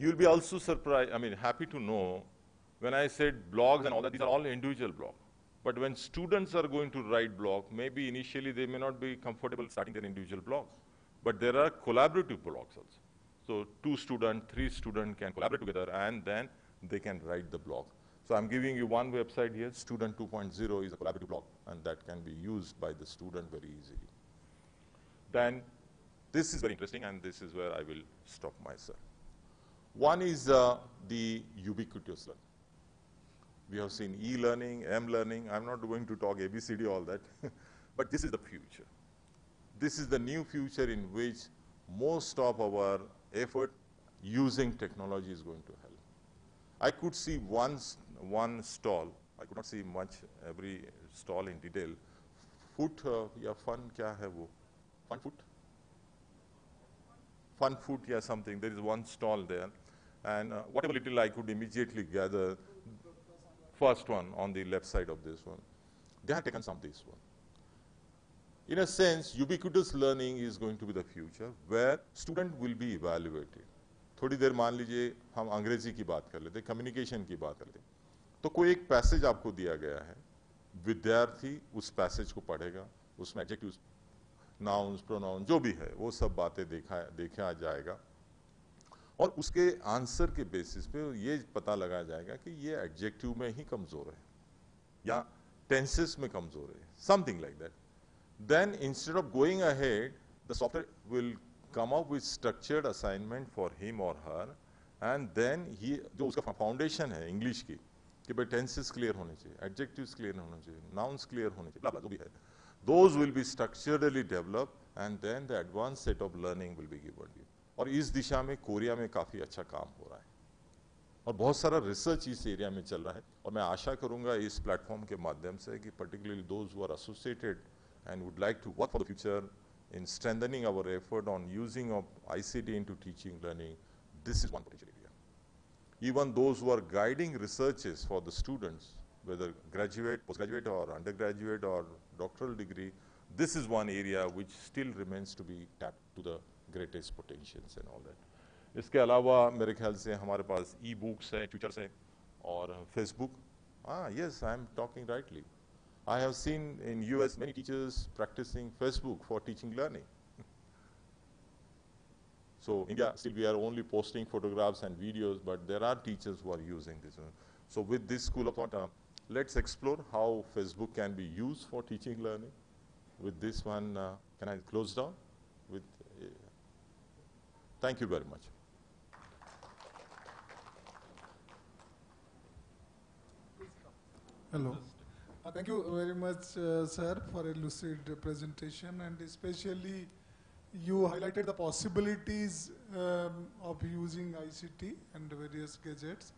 You'll be also surprised, I mean, happy to know when I said blogs and all that, these are all individual blogs. But when students are going to write blog, maybe initially they may not be comfortable starting their individual blogs. But there are collaborative blogs also. So two student, three student can collaborate together and then they can write the blog. So I'm giving you one website here, Student 2.0 is a collaborative blog and that can be used by the student very easily. Then this is very interesting and this is where I will stop myself. One is uh, the ubiquitous learning. We have seen e-learning, m-learning. I'm not going to talk ABCD, all that. but this is the future. This is the new future in which most of our effort using technology is going to help. I could see one, one stall. I could not see much, every stall in detail. Foot uh, या fun क्या है वो? Fun foot? Fun foot yeah something. There is one stall there. And uh, whatever little I could immediately gather, first one on the left side of this one, they have taken some this one. In a sense, ubiquitous learning is going to be the future where student will be evaluated. थोड़ी देर मान लीजिए हम अंग्रेज़ी की बात कर लेते communication की बात कर लेते तो कोई एक पैसेज आपको दिया गया है विद्यार्थी उस पैसेज को पढ़ेगा उसमें एडजेक्टिव नाउन्स प्रोनाउन जो भी है, वो सब बातें देखा देखा जाएगा। और उसके आंसर के बेसिस पे ये पता लगाया जाएगा कि ये एडजेक्टिव में ही कमज़ोर है, या टेंसेस में कमज़ोर है something like that then instead of going ahead the software will come up with structured assignment for him और हर एंड देन ही जो उसका फाउंडेशन है इंग्लिश की, कि भाई टेंसेस क्लियर होने चाहिए एडजेक्टिव्स क्लियर होने चाहिए नाउन्स क्लियर होने चाहिए those will be structurally developed and then the advanced set of learning will be given to you और इस दिशा में कोरिया में काफ़ी अच्छा काम हो रहा है और बहुत सारा रिसर्च इस एरिया में चल रहा है और मैं आशा करूंगा इस प्लेटफॉर्म के माध्यम से कि particularly those who are associated and would like to work for the future in strengthening our effort on using of ICT into teaching learning, this is one potential area. Even those who are guiding researches for the students, whether graduate, postgraduate or undergraduate or doctoral degree, this is one area which still remains to be tapped to the greatest potentials and all that. इसके अलावा मेरे ख्याल से हमारे पास e books है Twitter से और Facebook ah yes i am talking rightly i have seen in us many teachers practicing facebook for teaching learning so india still we are only posting photographs and videos but there are teachers who are using this so with this school of thought uh, let's explore how facebook can be used for teaching learning with this one uh, can i close down with Thank you very much. Hello. Uh, thank you very much, uh, sir, for a lucid presentation and especially you highlighted the possibilities um, of using ICT and various gadgets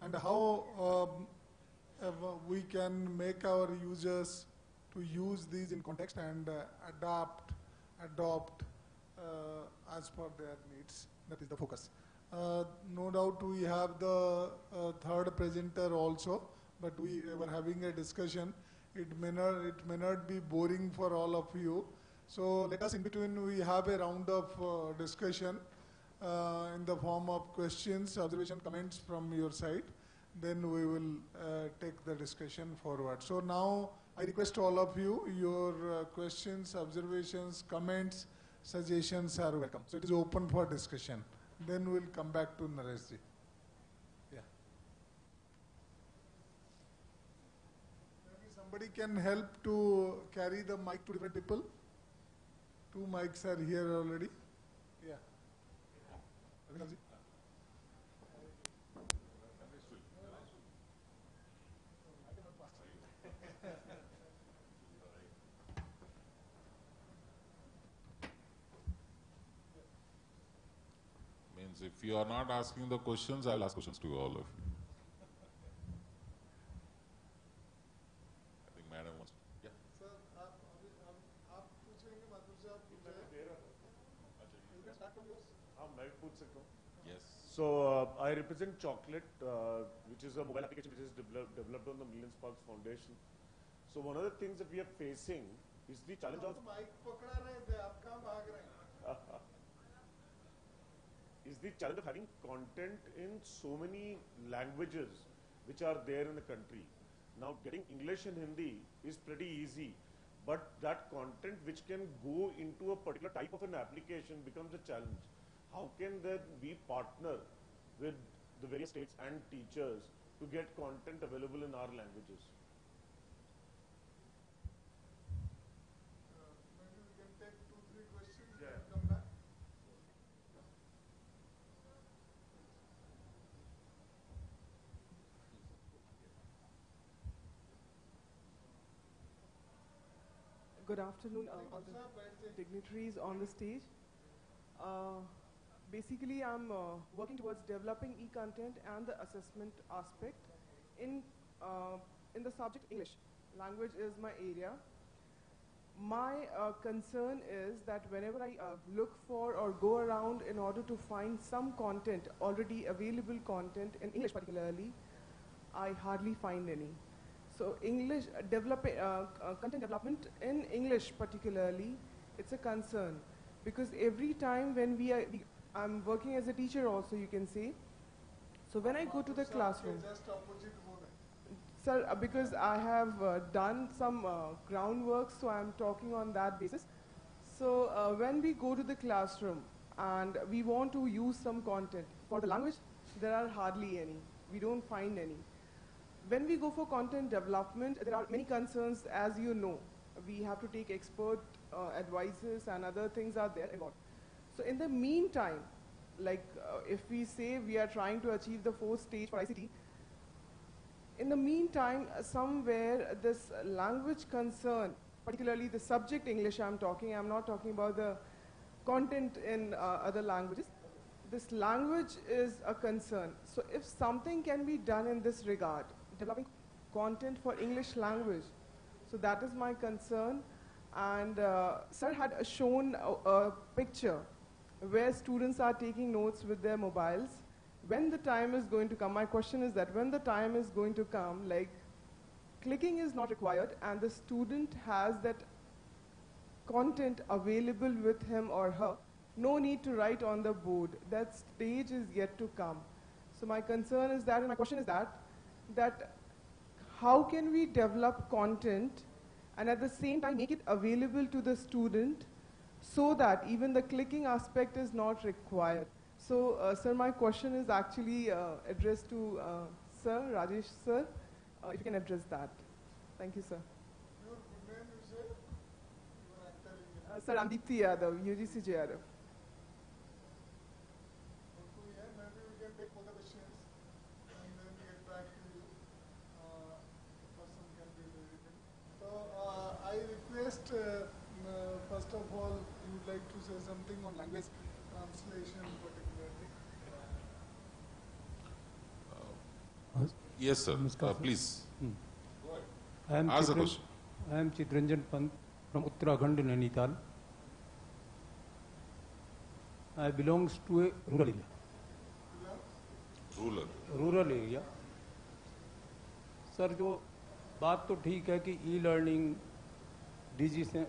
and how um, we can make our users to use these in context and uh, adapt, adopt uh, as per their needs. That is the focus. Uh, no doubt we have the uh, third presenter also but we were having a discussion. It may not, it may not be boring for all of you. So let us in between, we have a round of uh, discussion uh, in the form of questions, observation, comments from your side. Then we will uh, take the discussion forward. So now I request all of you, your uh, questions, observations, comments, suggestions are welcome. So it is open for discussion. Then we'll come back to Nareshji. Yeah. Maybe somebody can help to carry the mic to different people? Two mics are here already. Yeah. Means if you are not asking the questions, I'll ask questions to all of you. Madam wants yes. So uh, I represent ChalkLit uh, which is a mobile application which is developed developed on the Million Sparks Foundation. So one of the things that we are facing is the challenge of is the challenge of having content in so many languages which are there in the country. Now getting English and Hindi is pretty easy, but that content which can go into a particular type of an application becomes a challenge. How can there be partner with the various states and teachers to get content available in our languages? maybe we can take two three questions Yeah. and come back good afternoon, uh, dignitaries on the stage. Uh, basically, I'm uh, working towards developing e-content and the assessment aspect in, uh, in the subject English. Language is my area. My uh, concern is that whenever I uh, look for or go around in order to find some content, already available content in English particularly, I hardly find any. So English, uh, develop, uh, uh, content development in English particularly, it's a concern. Because every time when we are, we, I'm working as a teacher also, you can see. so when I go to the classroom, sir, because I have uh, done some uh, groundwork, so I'm talking on that basis. So uh, when we go to the classroom and we want to use some content for the language, there are hardly any. We don't find any. When we go for content development, there are many concerns, as you know. We have to take expert uh, advices and other things are there. So in the meantime, like uh, if we say we are trying to achieve the fourth stage for ICT, in the meantime, somewhere this language concern, particularly the subject English I'm talking, I'm not talking about the content in uh, other languages. This language is a concern. So if something can be done in this regard, developing content for English language, so that is my concern. And uh, sir had shown a, a picture where students are taking notes with their mobiles. When the time is going to come, my question is that when the time is going to come, like clicking is not required and the student has that content available with him or her, no need to write on the board. That stage is yet to come. So my concern is that, and my question is that, that how can we develop content and at the same time make it available to the student so that even the clicking aspect is not required. So, uh, sir, my question is actually uh, addressed to uh, Sir Rajesh, sir. Uh, if you can address that. Thank you, sir. your name you said you are actor in Uh, sir, I'm Deepthi Yadav, UGC request, uh, uh, first of all, you would like to say something on language translation particularly. Yes, sir. Uh, sir. please. I am Ask Chitran- question. I am Chitranjan Pant from Uttarakhand, Nainital. I belongs to a rural area. Ruler. Rural area sir जो बात तो ठीक है कि e learning डिजी से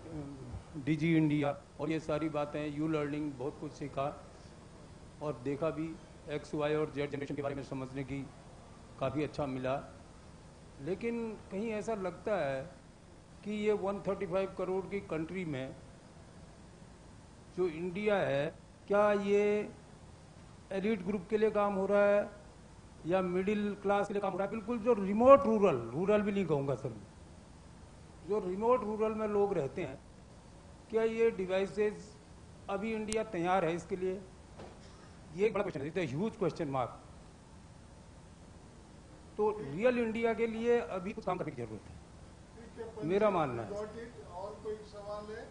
डिजी India और ये सारी बातें, यू लर्निंग, बहुत कुछ सीखा और देखा भी, एक्स, वाई और जेड जनरेशन के बारे में समझने की काफ़ी अच्छा मिला। लेकिन कहीं ऐसा लगता है कि ये 135 करोड़ की कंट्री में जो इंडिया है, क्या ये एलिट ग्रुप के लिए काम हो रहा है या मिडिल क्लास के लिए काम हो रहा है? बिल्कुल जो रिमोट रूरल रूरल भी नहीं कहूँगा सर जो रिमोट रूरल में लोग रहते हैं क्या ये डिवाइसेस अभी इंडिया तैयार है इसके लिए ये एक बड़ा क्वेश्चन है ह्यूज क्वेश्चन मार्क तो रियल इंडिया के लिए अभी कुछ काम करने की ज़रूरत है मेरा मानना है। सवाल है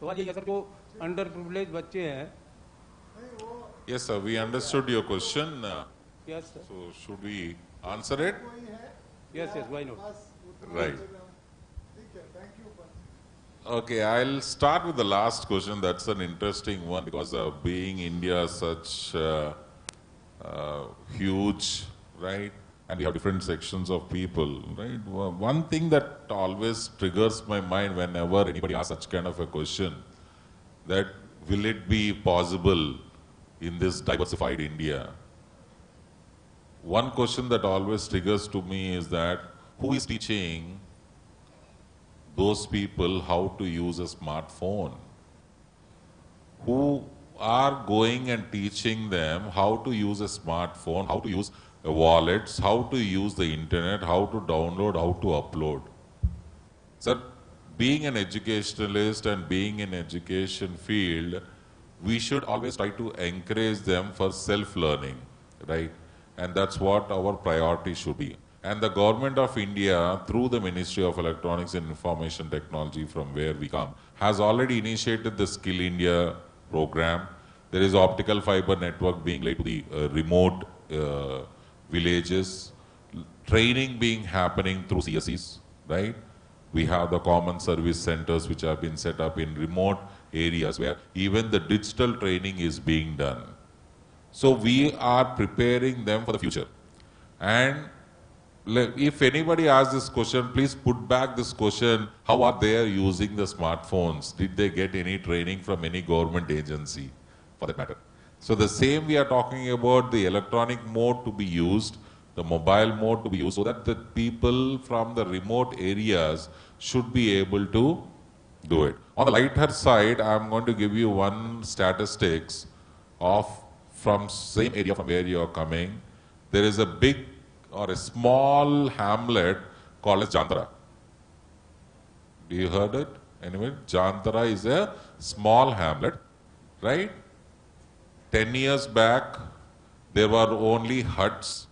सवाल ये है सर जो अंडर प्रिविलेज बच्चे हैं वो Yes, sir. We understood your question. Uh, yes sir so should we answer it? कोई है yes yes why not Right. Okay, I'll start with the last question. That's an interesting one because uh, being India such uh, uh, huge, right? And we have different sections of people, right? One thing that always triggers my mind whenever anybody asks such kind of a question, that will it be possible in this diversified India? One question that always triggers to me is that who is teaching those people how to use a smartphone? Who are going and teaching them how to use a smartphone, how to use wallets, how to use the internet, how to download, how to upload? Sir, being an educationalist and being in education field, we should always try to encourage them for self-learning, right? And that's what our priority should be. And the government of India, through the Ministry of Electronics and Information Technology, from where we come, has already initiated the Skill India program. There is optical fiber network being laid to the uh, remote uh, villages, training being happening through CSCs, right? We have the common service centers which have been set up in remote areas where even the digital training is being done. So we are preparing them for the future. And if anybody asks this question, please put back this question, how are they using the smartphones? Did they get any training from any government agency for that matter? So the same we are talking about the electronic mode to be used, the mobile mode to be used, so that the people from the remote areas should be able to do it. On the lighter side, I'm going to give you one statistics of from same area from where you are coming. There is a big or a small hamlet called as Jamtara. Do you heard it? Anyway, Jamtara is a small hamlet, right? 10 years back, there were only huts,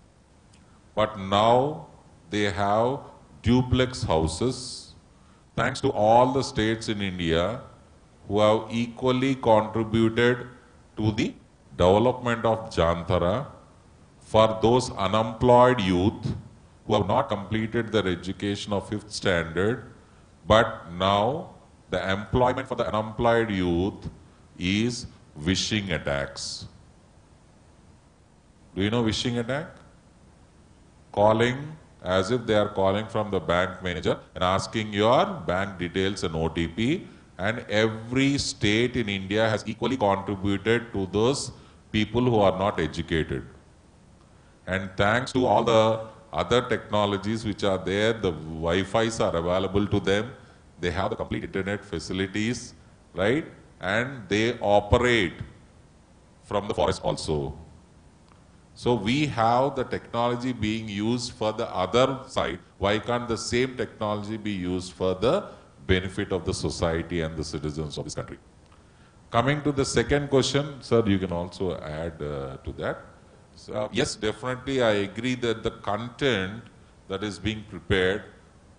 but now they have duplex houses. Thanks to all the states in India who have equally contributed to the development of Jamtara for those unemployed youth who have not completed their education of fifth standard, but now the employment for the unemployed youth is vishing attacks. Do you know vishing attack? Calling as if they are calling from the bank manager and asking your bank details and OTP. And every state in India has equally contributed to those people who are not educated. And thanks to all the other technologies which are there, the Wi-Fi's are available to them. They have the complete internet facilities, right? And they operate from the forest also. So we have the technology being used for the other side. Why can't the same technology be used for the benefit of the society and the citizens of this country? Coming to the second question, sir, you can also add uh, to that. So, yes, definitely, I agree that the content that is being prepared,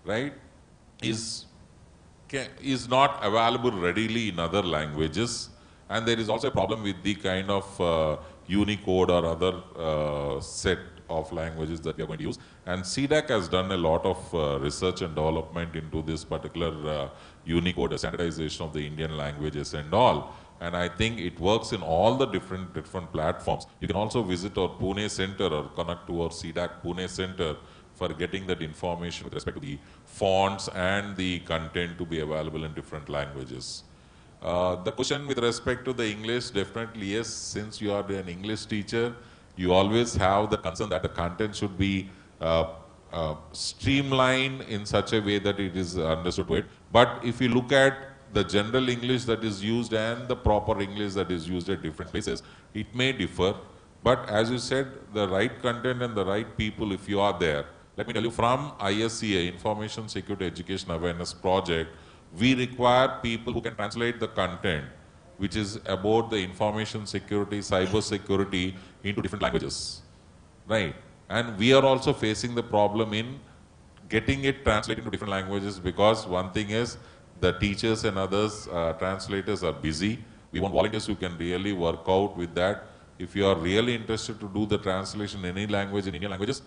right, is ca- is not available readily in other languages, and there is also a problem with the kind of uh, Unicode or other uh, set of languages that we are going to use. And CDAC has done a lot of uh, research and development into this particular uh, Unicode, standardization of the Indian languages and all. And I think it works in all the different different platforms. You can also visit our Pune center or connect to our CDAC Pune center for getting that information with respect to the fonts and the content to be available in different languages. Uh, the question with respect to the English, definitely yes, since you are an English teacher, you always have the concern that the content should be uh, uh, streamlined in such a way that it is understood. But if you look at the general English that is used and the proper English that is used at different places, it may differ. But as you said, the right content and the right people, if you are there, let me tell you, from ISEA, Information Security Education Awareness Project, we require people who can translate the content, which is about the information security, cyber security, into different languages, right? And we are also facing the problem in getting it translated into different languages because one thing is the teachers and others, uh, translators are busy. We want volunteers who can really work out with that. If you are really interested to do the translation in any language, in Indian languages,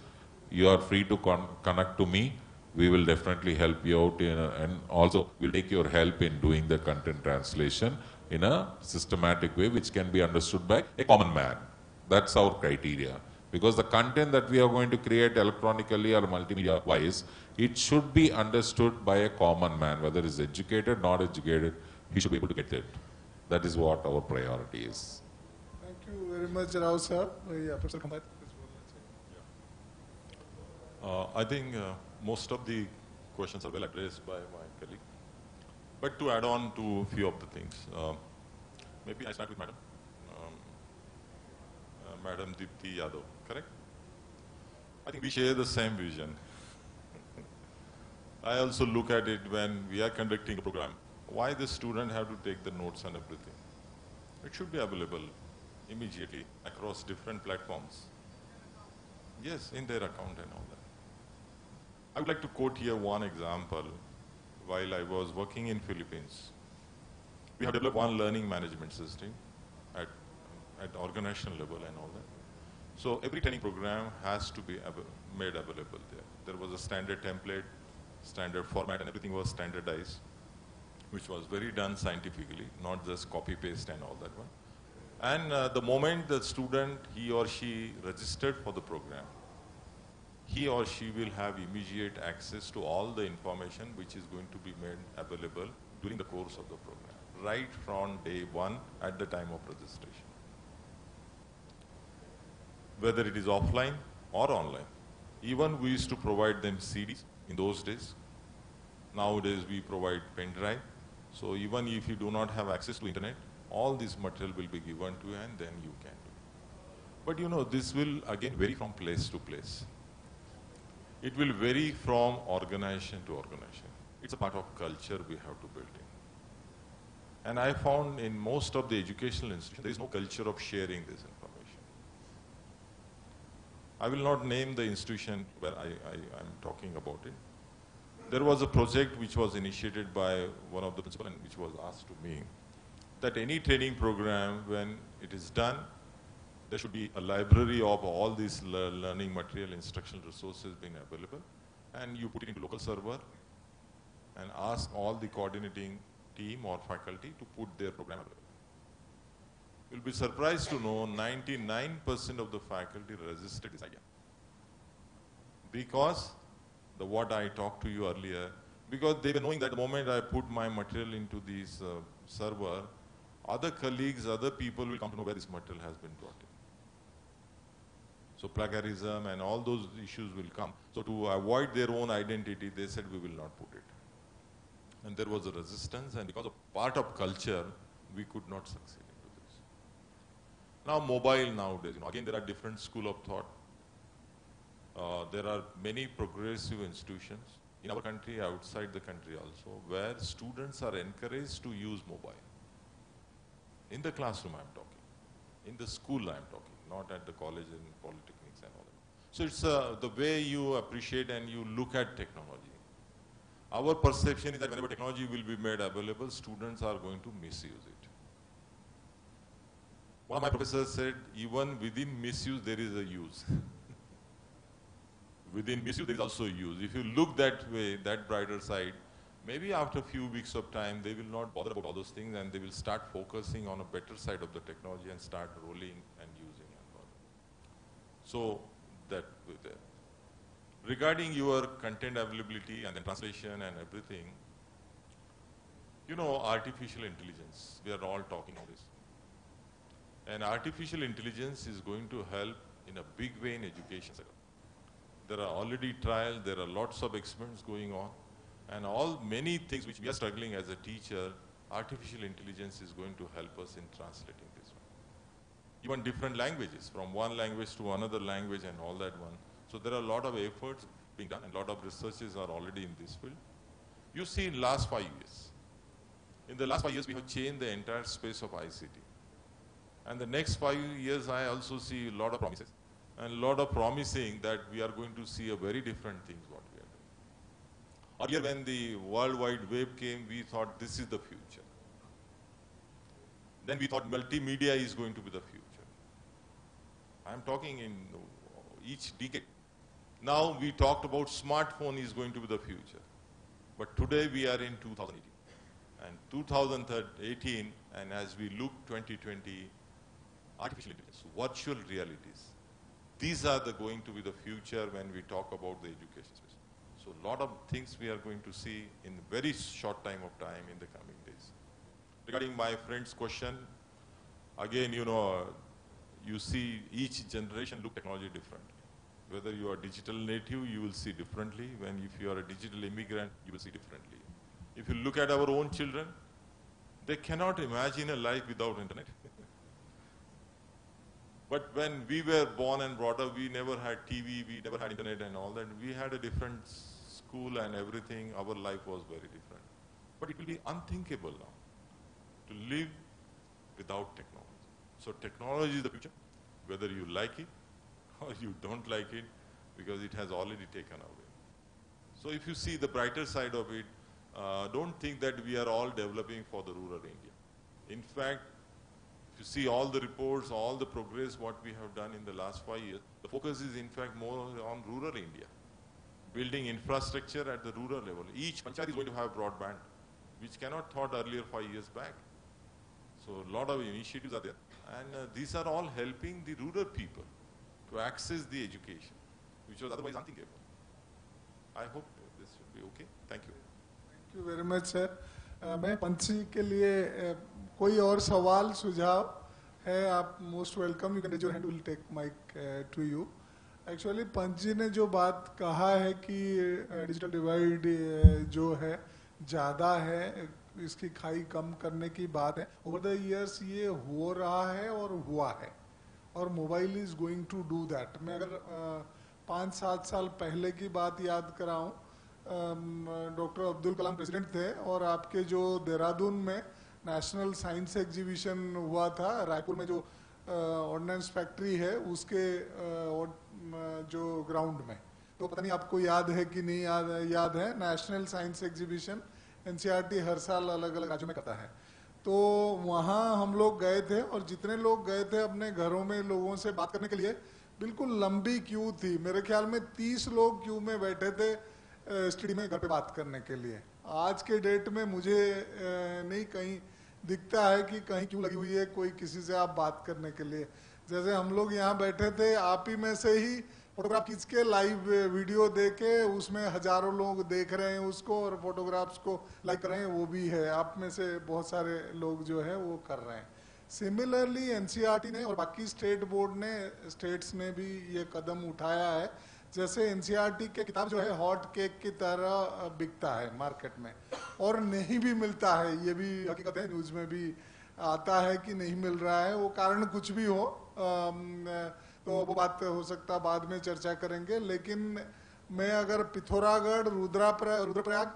you are free to con- connect to me. we will definitely help you out in a, and also we'll take your help in doing the content translation in a systematic way which can be understood by a common man. That's our criteria. Because the content that we are going to create electronically or multimedia wise, it should be understood by a common man, whether he's educated, not educated, he should be able to get it. That is what our priority is. Thank you very much, Rao sir. Uh, yeah, Professor Kamath. Uh, I think uh, most of the questions are well addressed by my colleague. But to add on to a few of the things, uh, maybe I start with Madam. Um, uh, Madam Dipti Yadav, correct? I think we share the same vision. I also look at it when we are conducting a program. Why the student have to take the notes and everything? It should be available immediately across different platforms. Yes, in their account and all that. I would like to quote here one example. While I was working in Philippines, we have developed one learning management system at, at organizational level and all that. So every training program has to be av made available there. There was a standard template, standard format, and everything was standardized, which was very done scientifically, not just copy paste and all that one. And uh, the moment the student, he or she registered for the program, he or she will have immediate access to all the information which is going to be made available during the course of the program, right from day one at the time of registration. Whether it is offline or online. Even we used to provide them CDs in those days. Nowadays we provide pen drive. So even if you do not have access to internet, all this material will be given to you and then you can do. But you know, this will again vary from place to place. It will vary from organization to organization. It's a part of culture we have to build in. And I found in most of the educational institutions, there is no culture of sharing this. I will not name the institution where I, am talking about it. There was a project which was initiated by one of the principals and which was asked to me that any training program, when it is done, there should be a library of all these le learning material, instructional resources being available. And you put it into local server and ask all the coordinating team or faculty to put their program available. You'll be surprised to know 99% of the faculty resisted this idea. Because the what I talked to you earlier, because they were knowing that the moment I put my material into this uh, server, other colleagues, other people will come to know where this material has been brought in. So plagiarism and all those issues will come. So to avoid their own identity, they said we will not put it. And there was a resistance and because of part of culture, we could not succeed. Now mobile nowadays, you know, again there are different school of thought. Uh, there are many progressive institutions in our country, outside the country also, where students are encouraged to use mobile. In the classroom I'm talking, in the school I'm talking not at the college and polytechnics and all that. So it's uh, the way you appreciate and you look at technology. Our perception is that whenever technology will be made available, students are going to misuse it. One of my professors said, even within misuse, there is a use. within misuse, there is also a use. If you look that way, that brighter side, maybe after a few weeks of time, they will not bother about all those things and they will start focusing on a better side of the technology and start rolling and using. so that regarding your content availability and the translation and everything, you know, artificial intelligence, we are all talking about this. And artificial intelligence is going to help in a big way in education sector. There are already trials, there are lots of experiments going on, and all many things which we are struggling as a teacher, artificial intelligence is going to help us in translating this one. even different languages, from one language to another language and all that one. So there are a lot of efforts being done and a lot of researches are already in this field. You see in last five years, in the last five years we have changed the entire space of ICT. And the next five years I also see a lot of promises and a lot of promising that we are going to see a very different things what we are doing. Earlier when the World Wide Web came, we thought this is the future. Then we thought multimedia is going to be the future. I'm talking in each decade. Now we talked about smartphone is going to be the future. But today we are in 2018. And 2018, and as we look 2020, artificial intelligence, virtual realities. These are the going to be the future when we talk about the education space. So a lot of things we are going to see in very short time of time in the coming days. Regarding my friend's question, again, you know, you see each generation look technology differently. Whether you are digital native, you will see differently. When if you are a digital immigrant, you will see differently. If you look at our own children, they cannot imagine a life without internet. But when we were born and brought up, we never had TV, we never had internet and all that. We had a different school and everything. Our life was very different. But it will be unthinkable now to live without technology. So technology is the future, whether you like it or you don't like it, because it has already taken away. So if you see the brighter side of it, uh, don't think that we are all developing for the rural India. In fact, you see all the reports, all the progress what we have done in the last five years, the focus is in fact more on rural India. Building infrastructure at the rural level. Each panchayat is going to have broadband, which cannot thought earlier five years back. So a lot of initiatives are there. And uh, these are all helping the rural people to access the education, which was otherwise unthinkable. I hope this should be okay. Thank you. Thank you very much sir मैं पंछी के लिए uh, कोई और सवाल सुझाव है आप most welcome you your hand will take mike to you actually Panch ji ने जो बात कहा है कि डिजिटल uh, डिवाइड uh, जो है ज़्यादा है इसकी खाई कम करने की बात है। ओवर द इयर्स ये हो रहा है और हुआ है। और mobile is going to do that मैं अगर पाँच सात साल पहले की बात याद कराऊं डॉक्टर अब्दुल कलाम प्रेसिडेंट थे और आपके जो देहरादून में नेशनल साइंस एग्जीबिशन हुआ था, रायपुर में जो ऑर्डिनेंस फैक्ट्री है, उसके जो ग्राउंड में। तो पता नहीं आपको याद है कि नहीं याद याद है नेशनल साइंस एग्जीबिशन एनसीईआरटी हर साल अलग अलग राज्यों में करता है। तो वहाँ हम लोग गए थे, और जितने लोग गए थे अपने घरों में लोगों से बात करने के लिए, बिल्कुल लंबी क्यू थी। मेरे ख्याल में तीस लोग क्यू में बैठे थे स्टडी में घर पे बात करने के लिए। आज के डेट में मुझे नहीं, कहीं दिखता है कि कहीं क्यों लगी हुई है कोई किसी से आप बात करने के लिए। जैसे हम लोग यहाँ बैठे थे, आप ही में से ही फोटोग्राफ खींच के लाइव वीडियो देके उसमें हज़ारों लोग देख रहे हैं उसको और फोटोग्राफ्स को लाइक कर रहे हैं, वो भी है। आप में से बहुत सारे लोग जो है, वो कर रहे हैं। सिमिलरली एनसीईआरटी ने और बाकी स्टेट बोर्ड ने स्टेट्स ने भी ये कदम उठाया है। जैसे एनसीईआरटी के किताब जो है हॉट केक की तरह बिकता है मार्केट में। और नहीं भी मिलता है, ये भी हकीकत है, न्यूज़ में भी आता है कि नहीं मिल रहा है, वो कारण कुछ भी हो तो वो बात हो सकता, बाद में चर्चा करेंगे। लेकिन मैं अगर पिथौरागढ़ रुद्रा रुद्रप्रयाग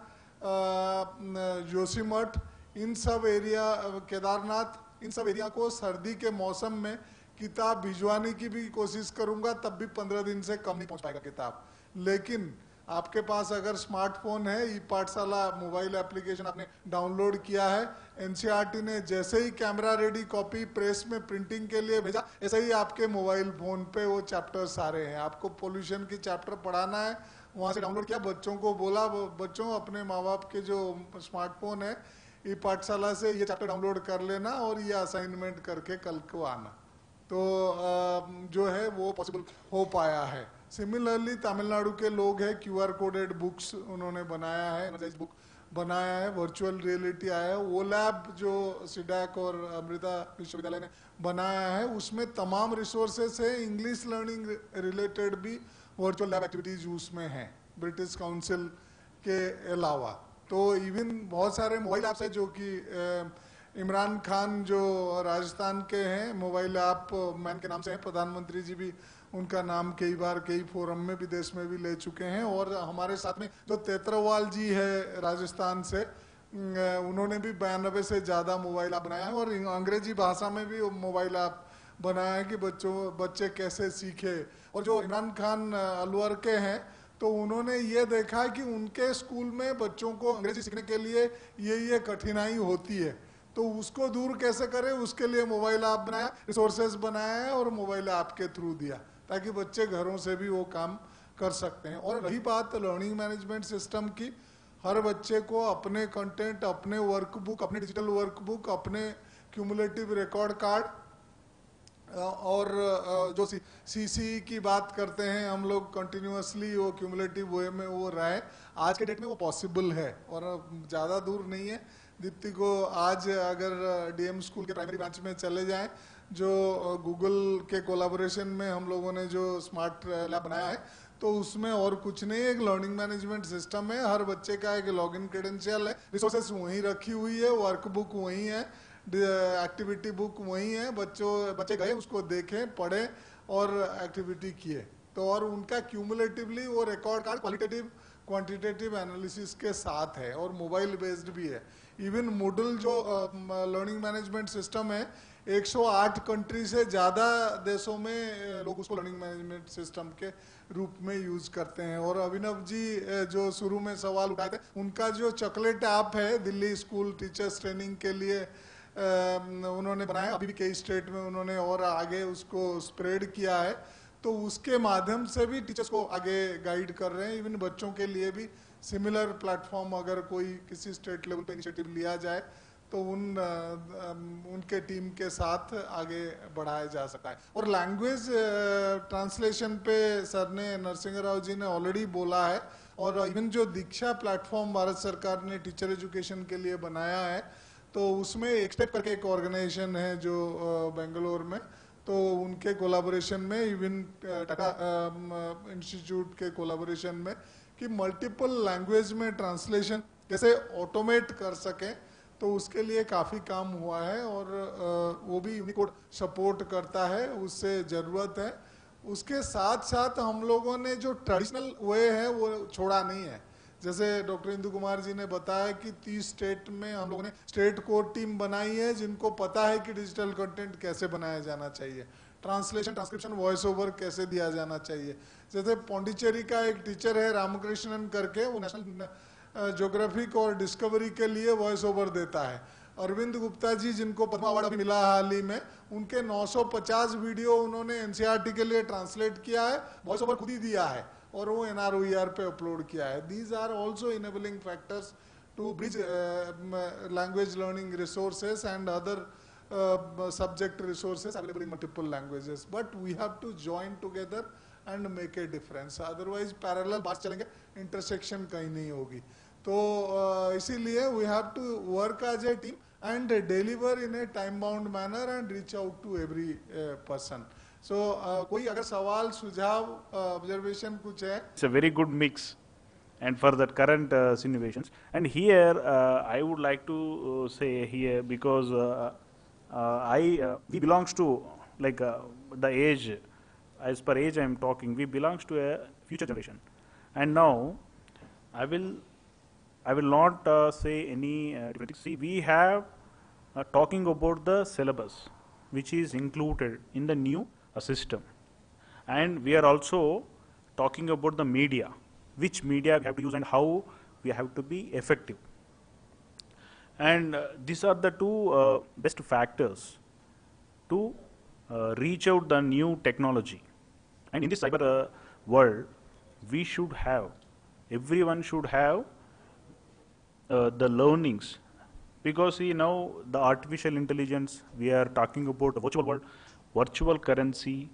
जोशीमठ, इन सब एरिया केदारनाथ, इन सब एरिया को सर्दी के मौसम में किताब भिजवाने की भी कोशिश करूँगा, तब भी पंद्रह दिन से कम नहीं पहुँच पाएगा किताब। लेकिन आपके पास अगर स्मार्टफ़ोन है ई पाठशाला मोबाइल एप्लीकेशन आपने डाउनलोड किया है, एनसीईआरटी ने जैसे ही कैमरा रेडी कॉपी प्रेस में प्रिंटिंग के लिए भेजा, ऐसे ही आपके मोबाइल फ़ोन पे वो चैप्टर सारे हैं। आपको पोल्यूशन की चैप्टर पढ़ाना है, वहाँ से डाउनलोड किया, बच्चों को बोला बच्चों, अपने माँ बाप के जो स्मार्टफ़ोन है ई पाठशाला से ये चैप्टर डाउनलोड कर लेना और ये असाइनमेंट करके कल को आना। तो जो है वो पॉसिबल हो पाया है। सिमिलरली तमिलनाडु के लोग हैं क्यू आर कोडेड बुक्स उन्होंने बनाया है बुक बनाया है वर्चुअल रियलिटी आया है। वो लैब जो सिडैक और अमृता विश्वविद्यालय ने बनाया है, उसमें तमाम रिसोर्सेस है। इंग्लिश लर्निंग रिलेटेड भी वर्चुअल लैब एक्टिविटीज़ उसमें है ब्रिटिश काउंसिल के अलावा। तो इवन बहुत सारे मोबाइल ऐप्स है जो कि इमरान खान जो राजस्थान के हैं, मोबाइल ऐप मैन के नाम से हैं, प्रधानमंत्री जी भी उनका नाम कई बार कई फोरम में भी, देश में भी ले चुके हैं। और हमारे साथ में जो तेतरवाल जी है राजस्थान से उन्होंने भी बयानबे से ज़्यादा मोबाइल ऐप बनाया है। और अंग्रेज़ी भाषा में भी मोबाइल ऐप बनाया है कि बच्चों, बच्चे कैसे सीखे। और जो इमरान खान, अलवर के हैं तो उन्होंने ये देखा कि उनके स्कूल में बच्चों को अंग्रेज़ी सीखने के लिए ये ये कठिनाई होती है। तो उसको दूर कैसे करें? उसके लिए मोबाइल ऐप बनाया रिसोर्सेज बनाया और मोबाइल ऐप के थ्रू दिया, ताकि बच्चे घरों से भी वो काम कर सकते हैं। और रही बात लर्निंग मैनेजमेंट सिस्टम की, हर बच्चे को अपने कंटेंट, अपने वर्कबुक, अपने डिजिटल वर्कबुक, अपने क्यूमुलेटिव रिकॉर्ड कार्ड और जो सी सी की बात करते हैं, हम लोग कंटिन्यूसली वो क्यूमुलेटिव वे में वो रहे आज के डेट में वो पॉसिबल है और ज़्यादा दूर नहीं है। दीप्ति को आज अगर डीएम स्कूल के प्राइमरी ब्रांच में चले जाएँ, जो गूगल के कोलाबोरेशन में हम लोगों ने जो स्मार्ट लैब बनाया है तो उसमें और कुछ नहीं, एक लर्निंग मैनेजमेंट सिस्टम है, हर बच्चे का एक लॉग इन क्रेडेंशियल है रिसोर्सेस वहीं रखी हुई है वर्कबुक वहीं है एक्टिविटी बुक वहीं है, बच्चों, बच्चे गए, उसको देखें, पढ़े और एक्टिविटी किए। तो और उनका क्यूमुलेटिवली वो record card qualitative quantitative analysis के साथ है और मोबाइल बेस्ड भी है। इवन मूडल जो लर्निंग मैनेजमेंट सिस्टम है 108 कंट्री से ज़्यादा देशों में लोग उसको लर्निंग मैनेजमेंट सिस्टम के रूप में यूज़ करते हैं। और अभिनव जी जो शुरू में सवाल उठाए थे, उनका जो चॉकलेट ऐप है, दिल्ली स्कूल टीचर्स ट्रेनिंग के लिए उन्होंने बनाया। अभी भी कई स्टेट में उन्होंने और आगे उसको स्प्रेड किया है। तो उसके माध्यम से भी टीचर्स को आगे गाइड कर रहे हैं। इवन बच्चों के लिए भी सिमिलर प्लेटफॉर्म अगर कोई किसी स्टेट लेवल पे इनिशिएटिव लिया जाए तो उन उनके टीम के साथ आगे बढ़ाया जा सकता है। और लैंग्वेज ट्रांसलेशन पे सर ने, नरसिंह राव जी ने ऑलरेडी बोला है, और इवन जो दीक्षा प्लेटफॉर्म भारत सरकार ने टीचर एजुकेशन के लिए बनाया है तो उसमें एक स्टेप करके एक ऑर्गेनाइजेशन है जो बेंगलोर में तो उनके कोलाबोरेशन में इवन टाटा इंस्टीट्यूट के कोलाबोरेशन में कि मल्टीपल लैंग्वेज में ट्रांसलेशन कैसे ऑटोमेट कर सकें तो उसके लिए काफ़ी काम हुआ है और वो भी यूनिकोड सपोर्ट करता है, उससे ज़रूरत है। उसके साथ साथ हम लोगों ने जो ट्रेडिशनल वे है, वो छोड़ा नहीं है। जैसे डॉक्टर इंदु कुमार जी ने बताया कि 30 स्टेट में हम लोगों ने स्टेट कोर टीम बनाई है, जिनको पता है कि डिजिटल कंटेंट कैसे बनाया जाना चाहिए। ट्रांसलेशन ट्रांसक्रिप्शन वॉइस ओवर कैसे दिया जाना चाहिए? जैसे पौंडीचेरी का एक टीचर है रामकृष्णन करके, वो नेशनल ज्योग्राफिक और डिस्कवरी के लिए वॉइस ओवर देता है। अरविंद गुप्ता जी, जिनको पद्मा अवार्ड मिला हाल ही में, उनके 950 वीडियो उन्होंने एनसीईआरटी के लिए ट्रांसलेट किया है वॉइस ओवर खुद ही दिया है, और वो एनआरओईआर पे अपलोड किया है। These are also enabling factors to bridge language learning resources and other subject resources available in multiple languages but we have to join together and make a difference otherwise parallel बात चलेंगे intersection कहीं नहीं होगी तो uh, इसीलिए we have to work as a team and deliver in a time bound manner and reach out to every uh, person so uh, कोई अगर सवाल सुझाव ऑब्जर्वेशन कुछ है It's a very good mix and for the current uh, situations. And here uh, I would like to uh, say here because uh, uh, I uh, we belongs to like uh, the age as per age I am talking we belongs to a future generation. And now I will I will not uh, say any uh. See we have uh, talking about the syllabus which is included in the new uh, system. And we are also talking about the media which media we have to use and how we have to be effective and uh, these are the two uh, best factors to uh, reach out the new technology. And in this cyber world we should have everyone should have uh, the learnings. Because you know the artificial intelligence we are talking about virtual world virtual currency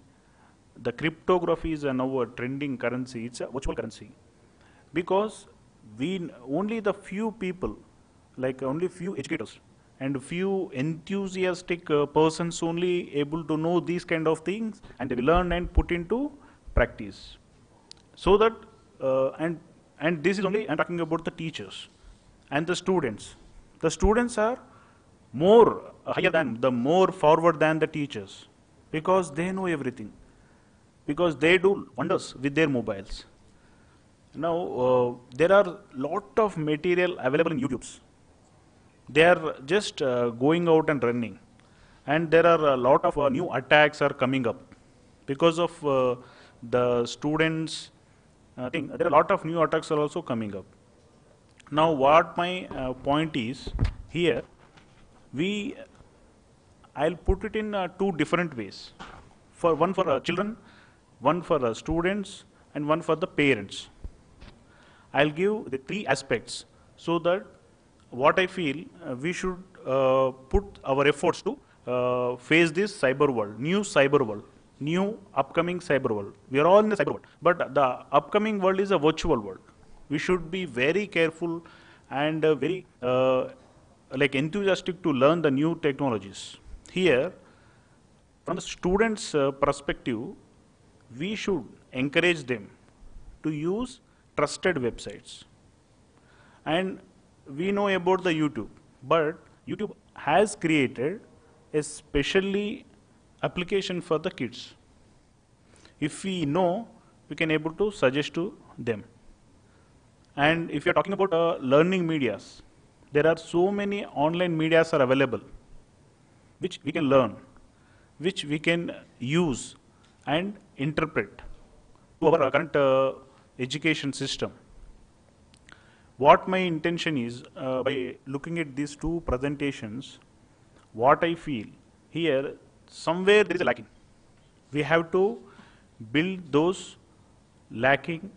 the cryptography is now a trending currency it's a virtual currency. Because we only the few people like only few educators and few enthusiastic uh, persons only able to know these kind of things and they learn and put into practice. So that uh, and and this is only i'm talking about the teachers and the students. The students are more uh, higher than the more forward than the teachers because they know everything. Because they do wonders with their mobiles. Now uh, there are lot of material available in youtube's they are just uh, going out and running. And there are a lot of uh, new attacks are coming up because of uh, the students uh, thing. There are a lot of new attacks are also coming up. Now what my uh, point is here we i'll put it in uh, two different ways. For one for children one for students and one for the parents. I'll give the three aspects so that what I feel uh, we should uh, put our efforts to uh, face this cyber world, new cyber world, new upcoming cyber world. We are all in the cyber world, but the upcoming world is a virtual world. We should be very careful and very like enthusiastic to learn the new technologies. Here, from the students' uh, perspective, we should encourage them to use trusted websites. And we know about the YouTube, but YouTube has created a specially application for the kids. If we know, we can able to suggest to them. And if you're talking about uh, learning medias, there are so many online medias are available, which we can learn, which we can use and interpret to our current uh, education system. What my intention is, uh, by looking at these two presentations, what I feel here, somewhere there is a lacking. We have to build those lacking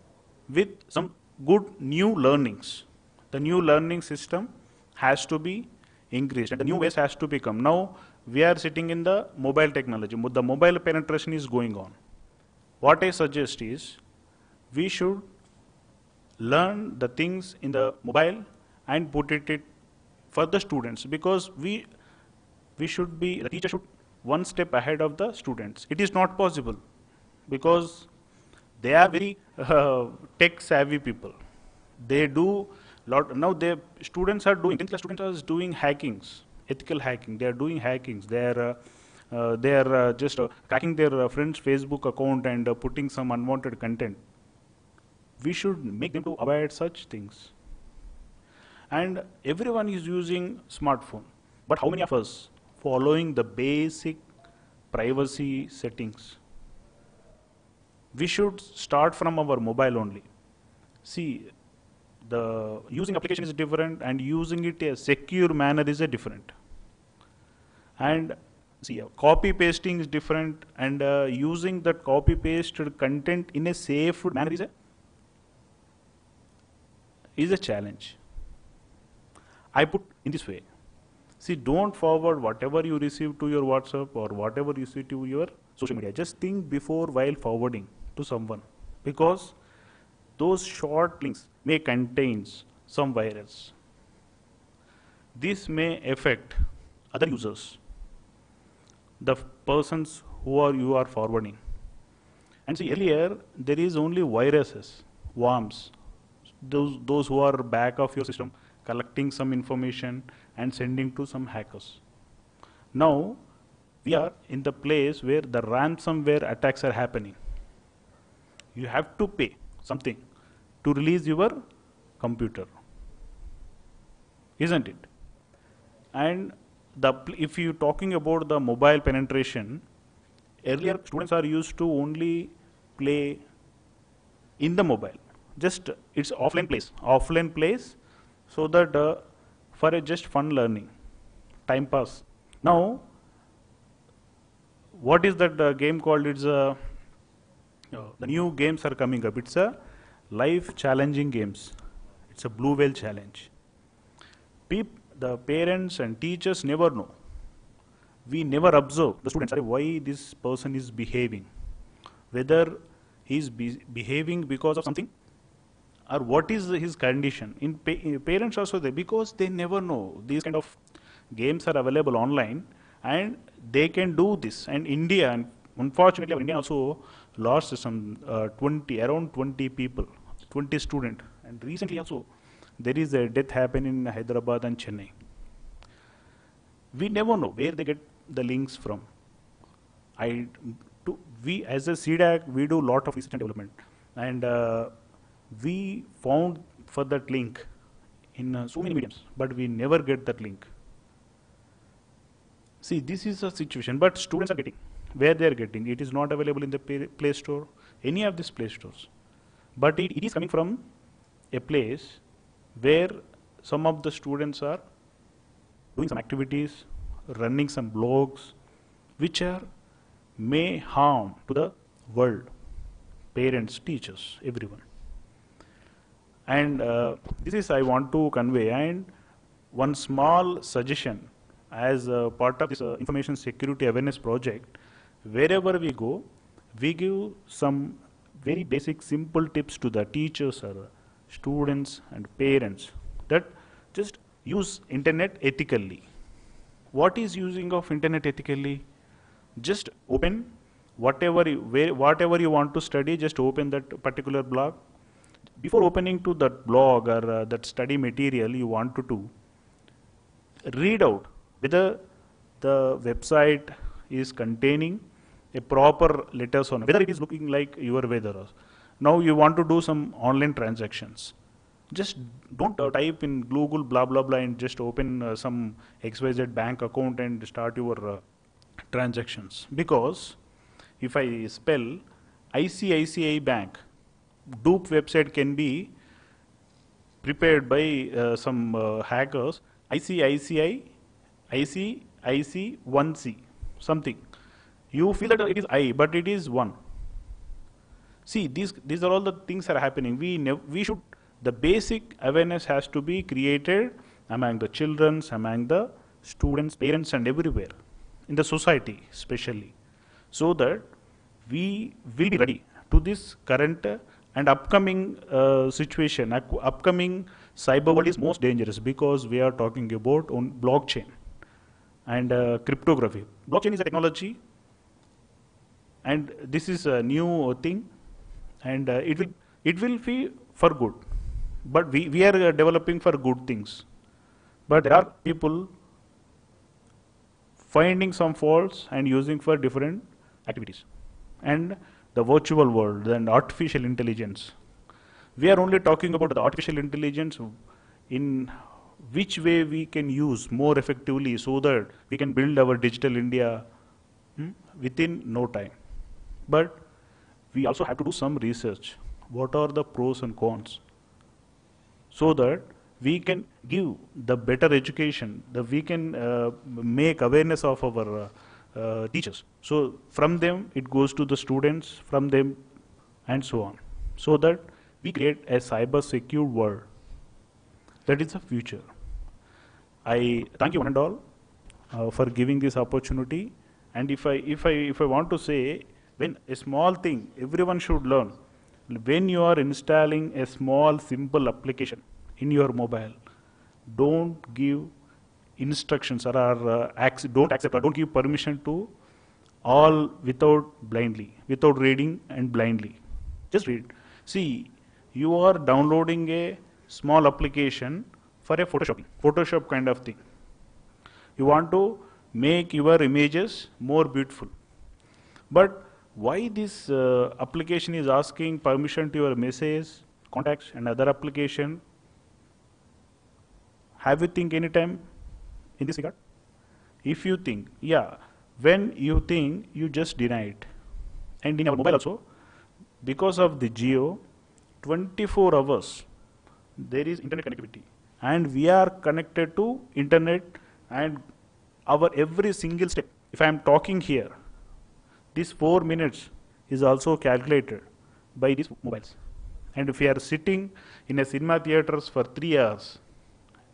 with some good new learnings. The new learning system has to be increased and the new ways has to become. Now we are sitting in the mobile technology. The mobile penetration is going on. What I suggest is we should learn the things in the mobile and put it, it for the students because we we should be the teacher should one step ahead of the students. It is not possible because they are very uh, tech savvy people. They do lot now. They students are doing 10th students are doing hackings, ethical hacking. They are doing hackings. They are uh, uh, they are uh, just uh, cracking their uh, friend's Facebook account and putting some unwanted content. We should make them to avoid such things. And everyone is using smartphone, but how many of us following the basic privacy settings? We should start from our mobile only. See, the using application is different and using it a secure manner is a different. And see, uh, copy pasting is different and uh, using that copy pasted content in a safe manner is a is a challenge. I put in this way. See, don't forward whatever you receive to your WhatsApp or whatever you see to your social media. Just think before while forwarding to someone because those short links may contain some virus. This may affect other users, the persons who are you are forwarding. And see, earlier there is only viruses, worms, those, those who are back of your system collecting some information and sending to some hackers. Now, we are in the place where the ransomware attacks are happening. You have to pay something to release your computer. Isn't it? And the if you're talking about the mobile penetration, earlier students are used to only play in the mobile. Just it's offline place, offline place, so that uh, for a just fun learning, time pass. Now, what is that uh, game called? It's a uh, new games are coming up. It's a life challenging games. It's a blue whale challenge. Peep, the parents and teachers never know. We never observe the students "Arey, why this person is behaving, whether he's be- behaving because of something or what is his condition. In pa- parents also they because they never know these kind of games are available online and they can do this. And India, and unfortunately, India also lost some uh, 20 around 20 people, 20 student. And recently also there is a death happen in Hyderabad and Chennai. We never know where they get the links from. I, we as a CDAC, we do lot of research and development, and uh, we found for that link in uh, so many mediums, but we never get that link. See, this is a situation, but students are getting where they are getting. It is not available in the Play Store, any of these Play Stores, but it, it is coming from a place where some of the students are doing some activities, running some blogs, which are may harm to the world. parents, teachers, everyone. And uh, this is I want to convey. And one small suggestion as part of this uh, information security awareness project, wherever we go, we give some very basic simple tips to the teachers or students and parents that just use internet ethically. What is using of internet ethically? Just open whatever you, where, whatever you want to study, just open that particular blog. Before opening to that blog or uh, that study material you want to do, read out whether the website is containing a proper letters on whether it is looking like your weather. Now you want to do some online transactions. Just don't uh, type in Google blah blah blah and just open uh, some XYZ bank account and start your uh, transactions because if I spell ICICI Bank, dupe website can be prepared by uh, some uh, hackers ICICI ICIC1C something. You feel that it is I, but it is one. See, these these are all the things that are happening. We we should the basic awareness has to be created among the children, among the students, parents, and everywhere in the society, especially, so that we will be ready to this current uh, and upcoming uh, situation. upcoming cyber world is most dangerous because we are talking about on blockchain and uh, cryptography. Blockchain is a technology, and this is a new thing, and uh, it will it will be for good. But we we are uh, developing for good things. But there are people finding some faults and using for different activities, and the virtual world and artificial intelligence. We are only talking about the artificial intelligence in which way we can use more effectively so that we can build our digital India hmm, within no time. But we also have to do some research. What are the pros and cons? So that we can give the better education, that we can uh, make awareness of our uh, uh, teachers. So from them it goes to the students, from them and so on. So that we create a cyber secure world. That is the future. I thank you one and all uh, for giving this opportunity. And if I, if, I, if I want to say, when a small thing everyone should learn, when you are installing a small simple application in your mobile, don't give instructions or, uh, don't accept or don't give permission to all without blindly, without reading and blindly. Just read. See, you are downloading a small application for a Photoshop, Photoshop kind of thing. You want to make your images more beautiful. But why this uh, application is asking permission to your message, contacts and other application? Have you think anytime in this regard? If you think, yeah, when you think, you just deny it. And in our mobile also, because of the Jio, 24 hours, there is internet connectivity and we are connected to internet and our every single step if i am talking here this 4 minutes is also calculated by these mobiles and if we are sitting in a cinema theaters for 3 hours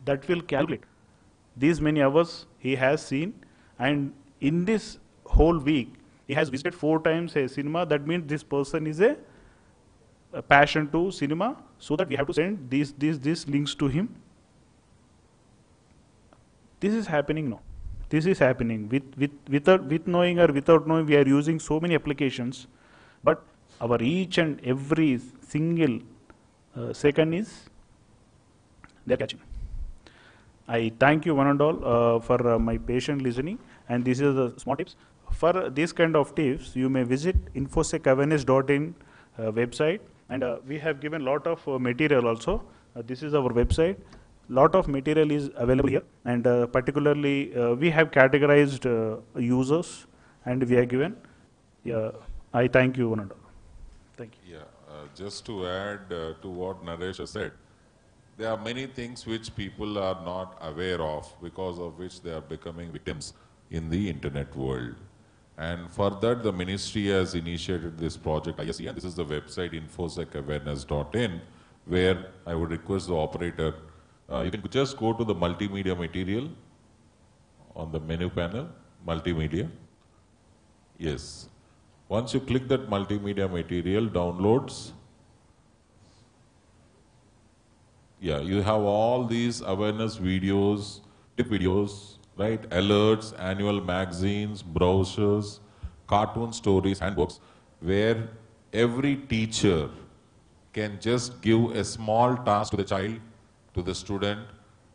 that will calculate these many hours he has seen and in this whole week he has visited four times a cinema. That means this person is a, a passion to cinema. So that we have to send these these these links to him. This is happening now. This is happening. With, with, without, with knowing or without knowing, we are using so many applications, but our each and every single uh, second is they're catching. I thank you one and all uh, for uh, my patient listening, and this is the small tips. For these kind of tips, you may visit infosecawareness.in uh, website, and we have given lot of material also. this is our website lot of material is available here and uh, particularly uh, we have categorized uh, users and we are given. Yeah, I thank you one and all. Thank you. Yeah, just to add to what Naresh said, there are many things which people are not aware of because of which they are becoming victims in the internet world. And for that, the ministry has initiated this project, ISEA, and this is the website infosecawareness.in, where I would request the operator, uh, you can just go to the multimedia material on the menu panel, multimedia. Yes. Once you click that multimedia material, downloads, yeah, you have all these awareness videos, tip videos, right? Alerts, annual magazines, brochures, cartoon stories, handbooks, where every teacher can just give a small task to the child, to the student,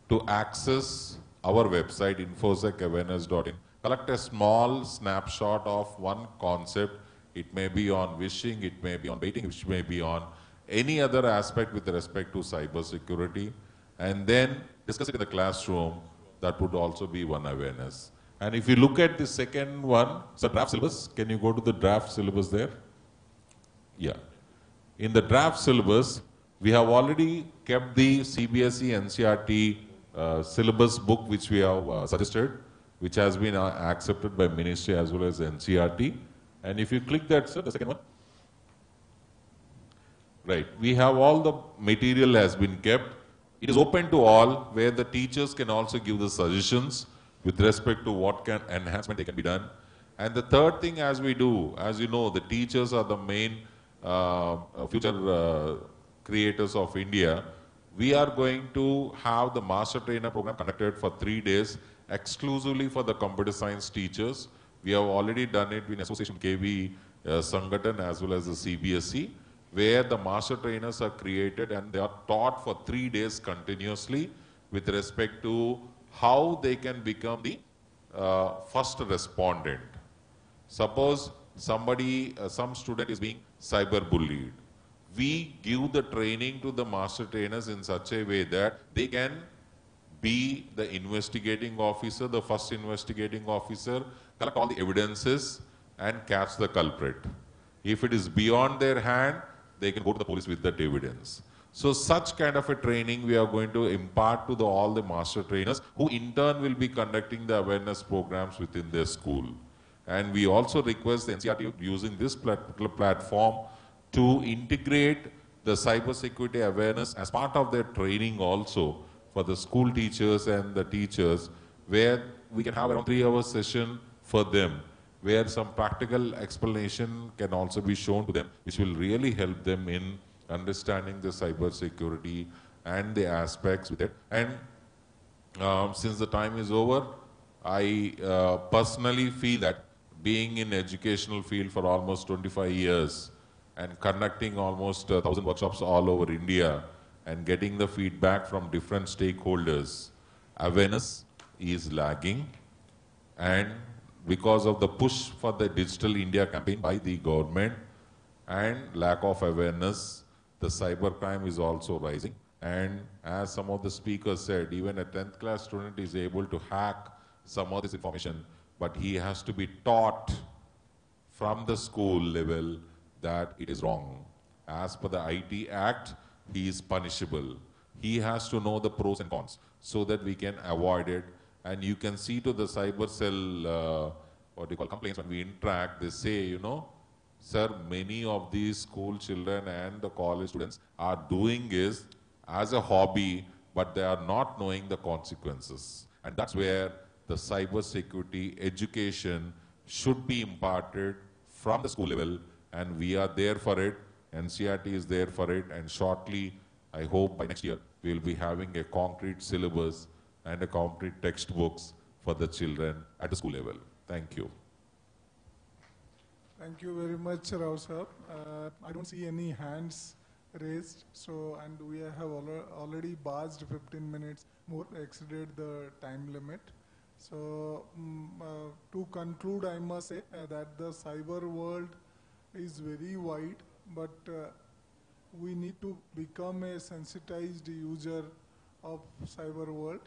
to access our website, infosecawareness.in. Collect a small snapshot of one concept. It may be on vishing, it may be on waiting, which may be on any other aspect with respect to cyber security, and then discuss it in the classroom. That would also be one awareness. And if you look at the second one, so draft syllabus, can you go to the draft syllabus there? Yeah. In the draft syllabus, we have already kept the CBSE NCERT uh, syllabus book which we have uh, suggested, which has been uh, accepted by ministry as well as NCERT. And if you click that, sir, the second one. Right. We have all the material has been kept. It is open to all where the teachers can also give the suggestions with respect to what can enhancement they can be done. And the third thing as we do, as you know, the teachers are the main uh, future uh, creators of India. We are going to have the master trainer program conducted for three days exclusively for the computer science teachers. We have already done it in association KV uh, Sangathan as well as the CBSE where the master trainers are created and they are taught for three days continuously with respect to how they can become the uh, first respondent. Suppose somebody, uh, some student is being cyber bullied. We give the training to the master trainers in such a way that they can be the investigating officer, the first investigating officer, collect all the evidences and catch the culprit. If it is beyond their hand, they can go to the police with that evidence. So such kind of a training we are going to impart to the, all the master trainers who in turn will be conducting the awareness programs within their school. And we also request the NCERT using this platform to integrate the cyber security awareness as part of their training also for the school teachers and the teachers where we can have around three hour session for them where some practical explanation can also be shown to them, which will really help them in understanding the cyber security and the aspects with it. And um, since the time is over, I uh, personally feel that being in educational field for almost 25 years and conducting almost a thousand workshops all over India and getting the feedback from different stakeholders, awareness is lagging and because of the push for the Digital India campaign by the government and lack of awareness, the cybercrime is also rising. And as some of the speakers said, even a 10th class student is able to hack some of this information, but he has to be taught from the school level that it is wrong. As per the IT Act, he is punishable. He has to know the pros and cons so that we can avoid it and you can see to the cyber cell, uh, what you call complaints, when we interact, they say, you know, sir, many of these school children and the college students are doing is as a hobby, but they are not knowing the consequences. And that's where the cyber security education should be imparted from the school level, and we are there for it. NCERT is there for it, and shortly, I hope by next year, we will be having a concrete syllabus and a concrete textbooks for the children at the school level. Thank you. Thank you very much, Rao sir. Uh, I don't see any hands raised, so and we have al- already barged 15 minutes more, exceeded the time limit. So mm, uh, to conclude, I must say uh, that the cyber world is very wide, but uh, we need to become a sensitized user of cyber world.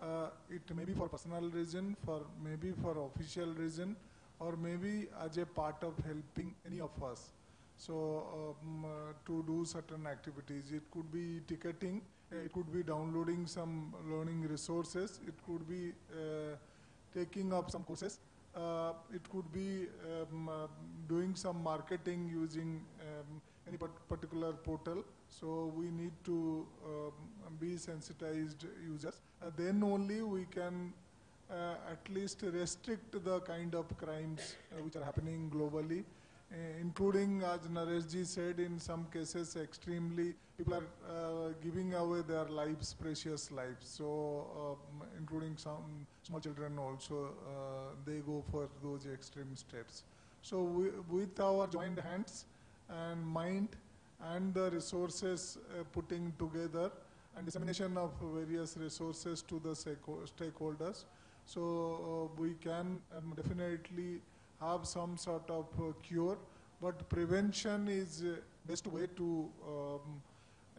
Uh, it may be for personal reason, for maybe for official reason, or maybe as a part of helping any of us. So um, uh, to do certain activities, it could be ticketing, uh, it could be downloading some learning resources, it could be uh, taking up some courses. uh, it could be um, uh, doing some marketing using um, any particular portal. So we need to um, be sensitized users. Uh, then only we can uh, at least restrict the kind of crimes uh, which are happening globally, uh, including, as Nareshji said, in some cases, extremely people are uh, giving away their lives, precious lives. So, um, including some small children also, uh, they go for those extreme steps. So, we, with our joined hands and mind and the resources uh, putting together and dissemination of various resources to the stakeholders, so uh, we can um, definitely have some sort of uh, cure, but prevention is best way to um,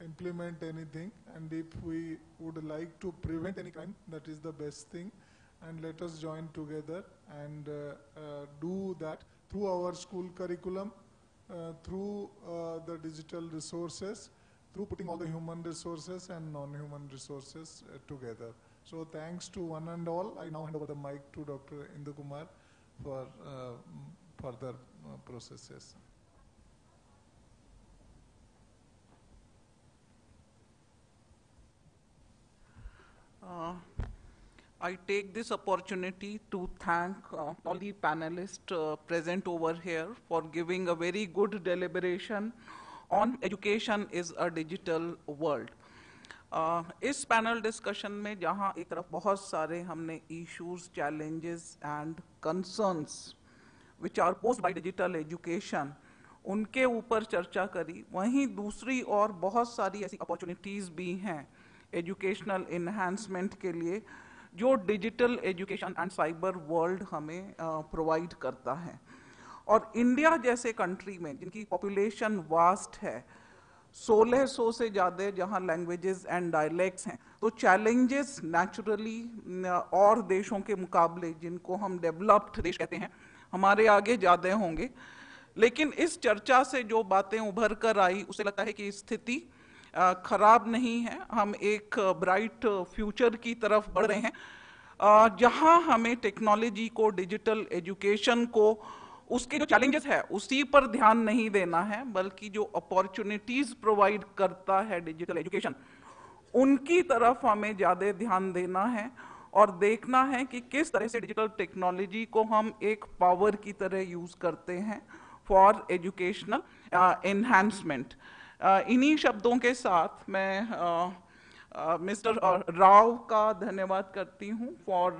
implement anything. And if we would like to prevent any crime, that is the best thing. And let us join together and uh, uh, do that through our school curriculum, through uh, the digital resources, through putting all the human resources and non-human resources uh, together. So thanks to one and all, I now hand over the mic to Dr. Indu Kumar for uh, further uh, processes. Uh, I take this opportunity to thank uh, all the panelists uh, present over here for giving a very good deliberation on education is a digital world. Uh, इस panel discussion में जहाँ एक तरफ़ बहुत सारे हमने issues challenges and concerns which are posed by digital education उनके ऊपर चर्चा करी वहीं दूसरी और बहुत सारी ऐसी अपॉर्चुनिटीज़ भी हैं एजुकेशनल इन्हांसमेंट के लिए जो digital education and cyber world हमें प्रोवाइड करता है। और इंडिया जैसे कंट्री में, जिनकी पॉपुलेशन वास्ट है 1600 से ज़्यादा जहाँ लैंग्वेजेस एंड डायलैक्ट्स हैं तो चैलेंजेस नेचुरली और देशों के मुकाबले जिनको हम डेवलप्ड देश कहते हैं, हमारे आगे ज़्यादा होंगे। लेकिन इस चर्चा से जो बातें उभर कर आई, उसे लगता है कि स्थिति खराब नहीं है, हम एक ब्राइट फ्यूचर की तरफ़ बढ़ रहे हैं। जहाँ हमें टेक्नोलॉजी को, डिजिटल एजुकेशन को, उसके जो चैलेंजेस है, उसी पर ध्यान नहीं देना है, बल्कि जो अपॉर्चुनिटीज़ प्रोवाइड करता है डिजिटल एजुकेशन, उनकी तरफ़ हमें ज़्यादा ध्यान देना है और देखना है कि किस तरह से डिजिटल टेक्नोलॉजी को हम एक पावर की तरह यूज़ करते हैं फॉर एजुकेशनल एनहांसमेंट इन्हीं शब्दों के साथ मैं मिस्टर राव का धन्यवाद करती हूँ for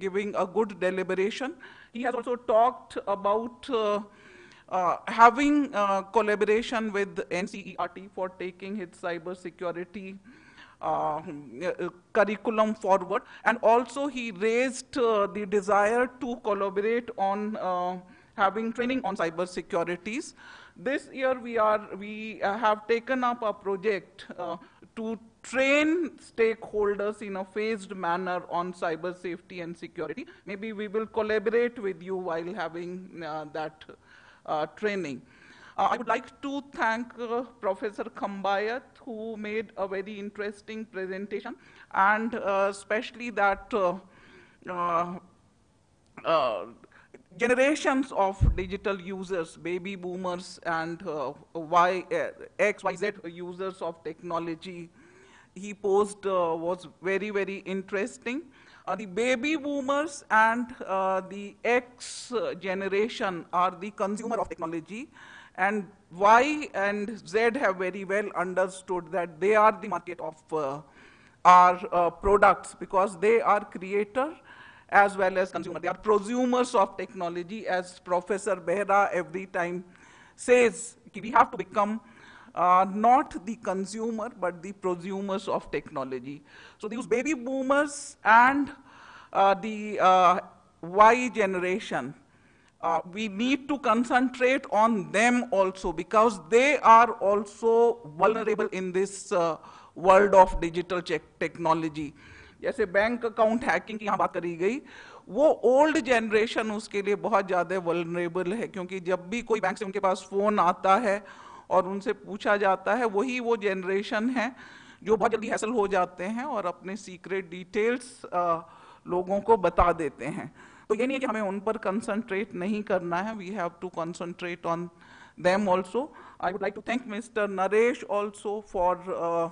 giving a good deliberation he has also talked about uh, having uh, collaboration with NCERT for taking its cyber security uh, uh, curriculum forward, and also he raised uh, the desire to collaborate on uh, having training on cyber securities. This year we are we uh, have taken up a project uh, to train stakeholders in a phased manner on cyber safety and security. Maybe we will collaborate with you while having uh, that uh, training. Uh, I would like to thank uh, Professor Kambayat, who made a very interesting presentation, and especially that generations of digital users, baby boomers and uh, Y, uh, X, Y, Z users of technology, he posed uh, was very, very interesting. Uh, the baby boomers and uh, the X uh, generation are the consumer of technology, and Y and Z have very well understood that they are the market of our products because they are creator as well as consumer. They are prosumers of technology, as Professor Behera every time says, we have to become uh, not the consumer but the prosumers of technology. So these baby boomers and uh, the uh, Y generation, uh, we need to concentrate on them also because they are also vulnerable in this uh, world of digital technology. जैसे bank account hacking की यहाँ बात करी गई वो old generation उसके लिए बहुत ज़्यादा वल्नरेबल है क्योंकि जब भी कोई बैंक से उनके पास फ़ोन आता है और उनसे पूछा जाता है वही वो जनरेशन है जो बहुत जल्दी हैसल हो जाते हैं और अपने सीक्रेट डिटेल्स लोगों को बता देते हैं तो ये नहीं है कि हमें उन पर कंसंट्रेट नहीं करना है we have to concentrate on them also. I would like to thank Mr. Naresh also uh,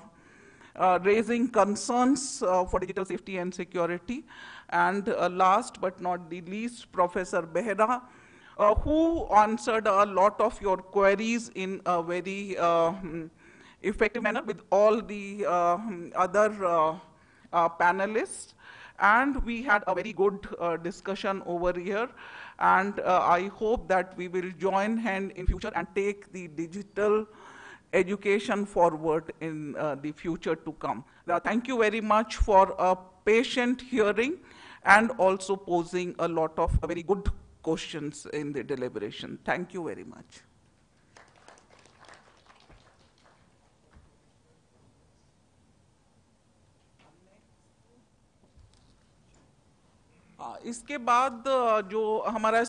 raising concerns uh, for digital safety and security. And uh, last but not the least, Professor Behera, uh, who answered a lot of your queries in a very uh, hmm, effective manner with all the uh, hmm, other uh, uh, panelists. And we had a very good uh, discussion over here. And uh, I hope that we will join hand in future and take the digital education forward in uh, the future to come. Uh, thank you very much for a patient hearing and also posing a lot of uh, very good questions in the deliberation. Thank you very much. आ, इसके बाद अ, जो हमारा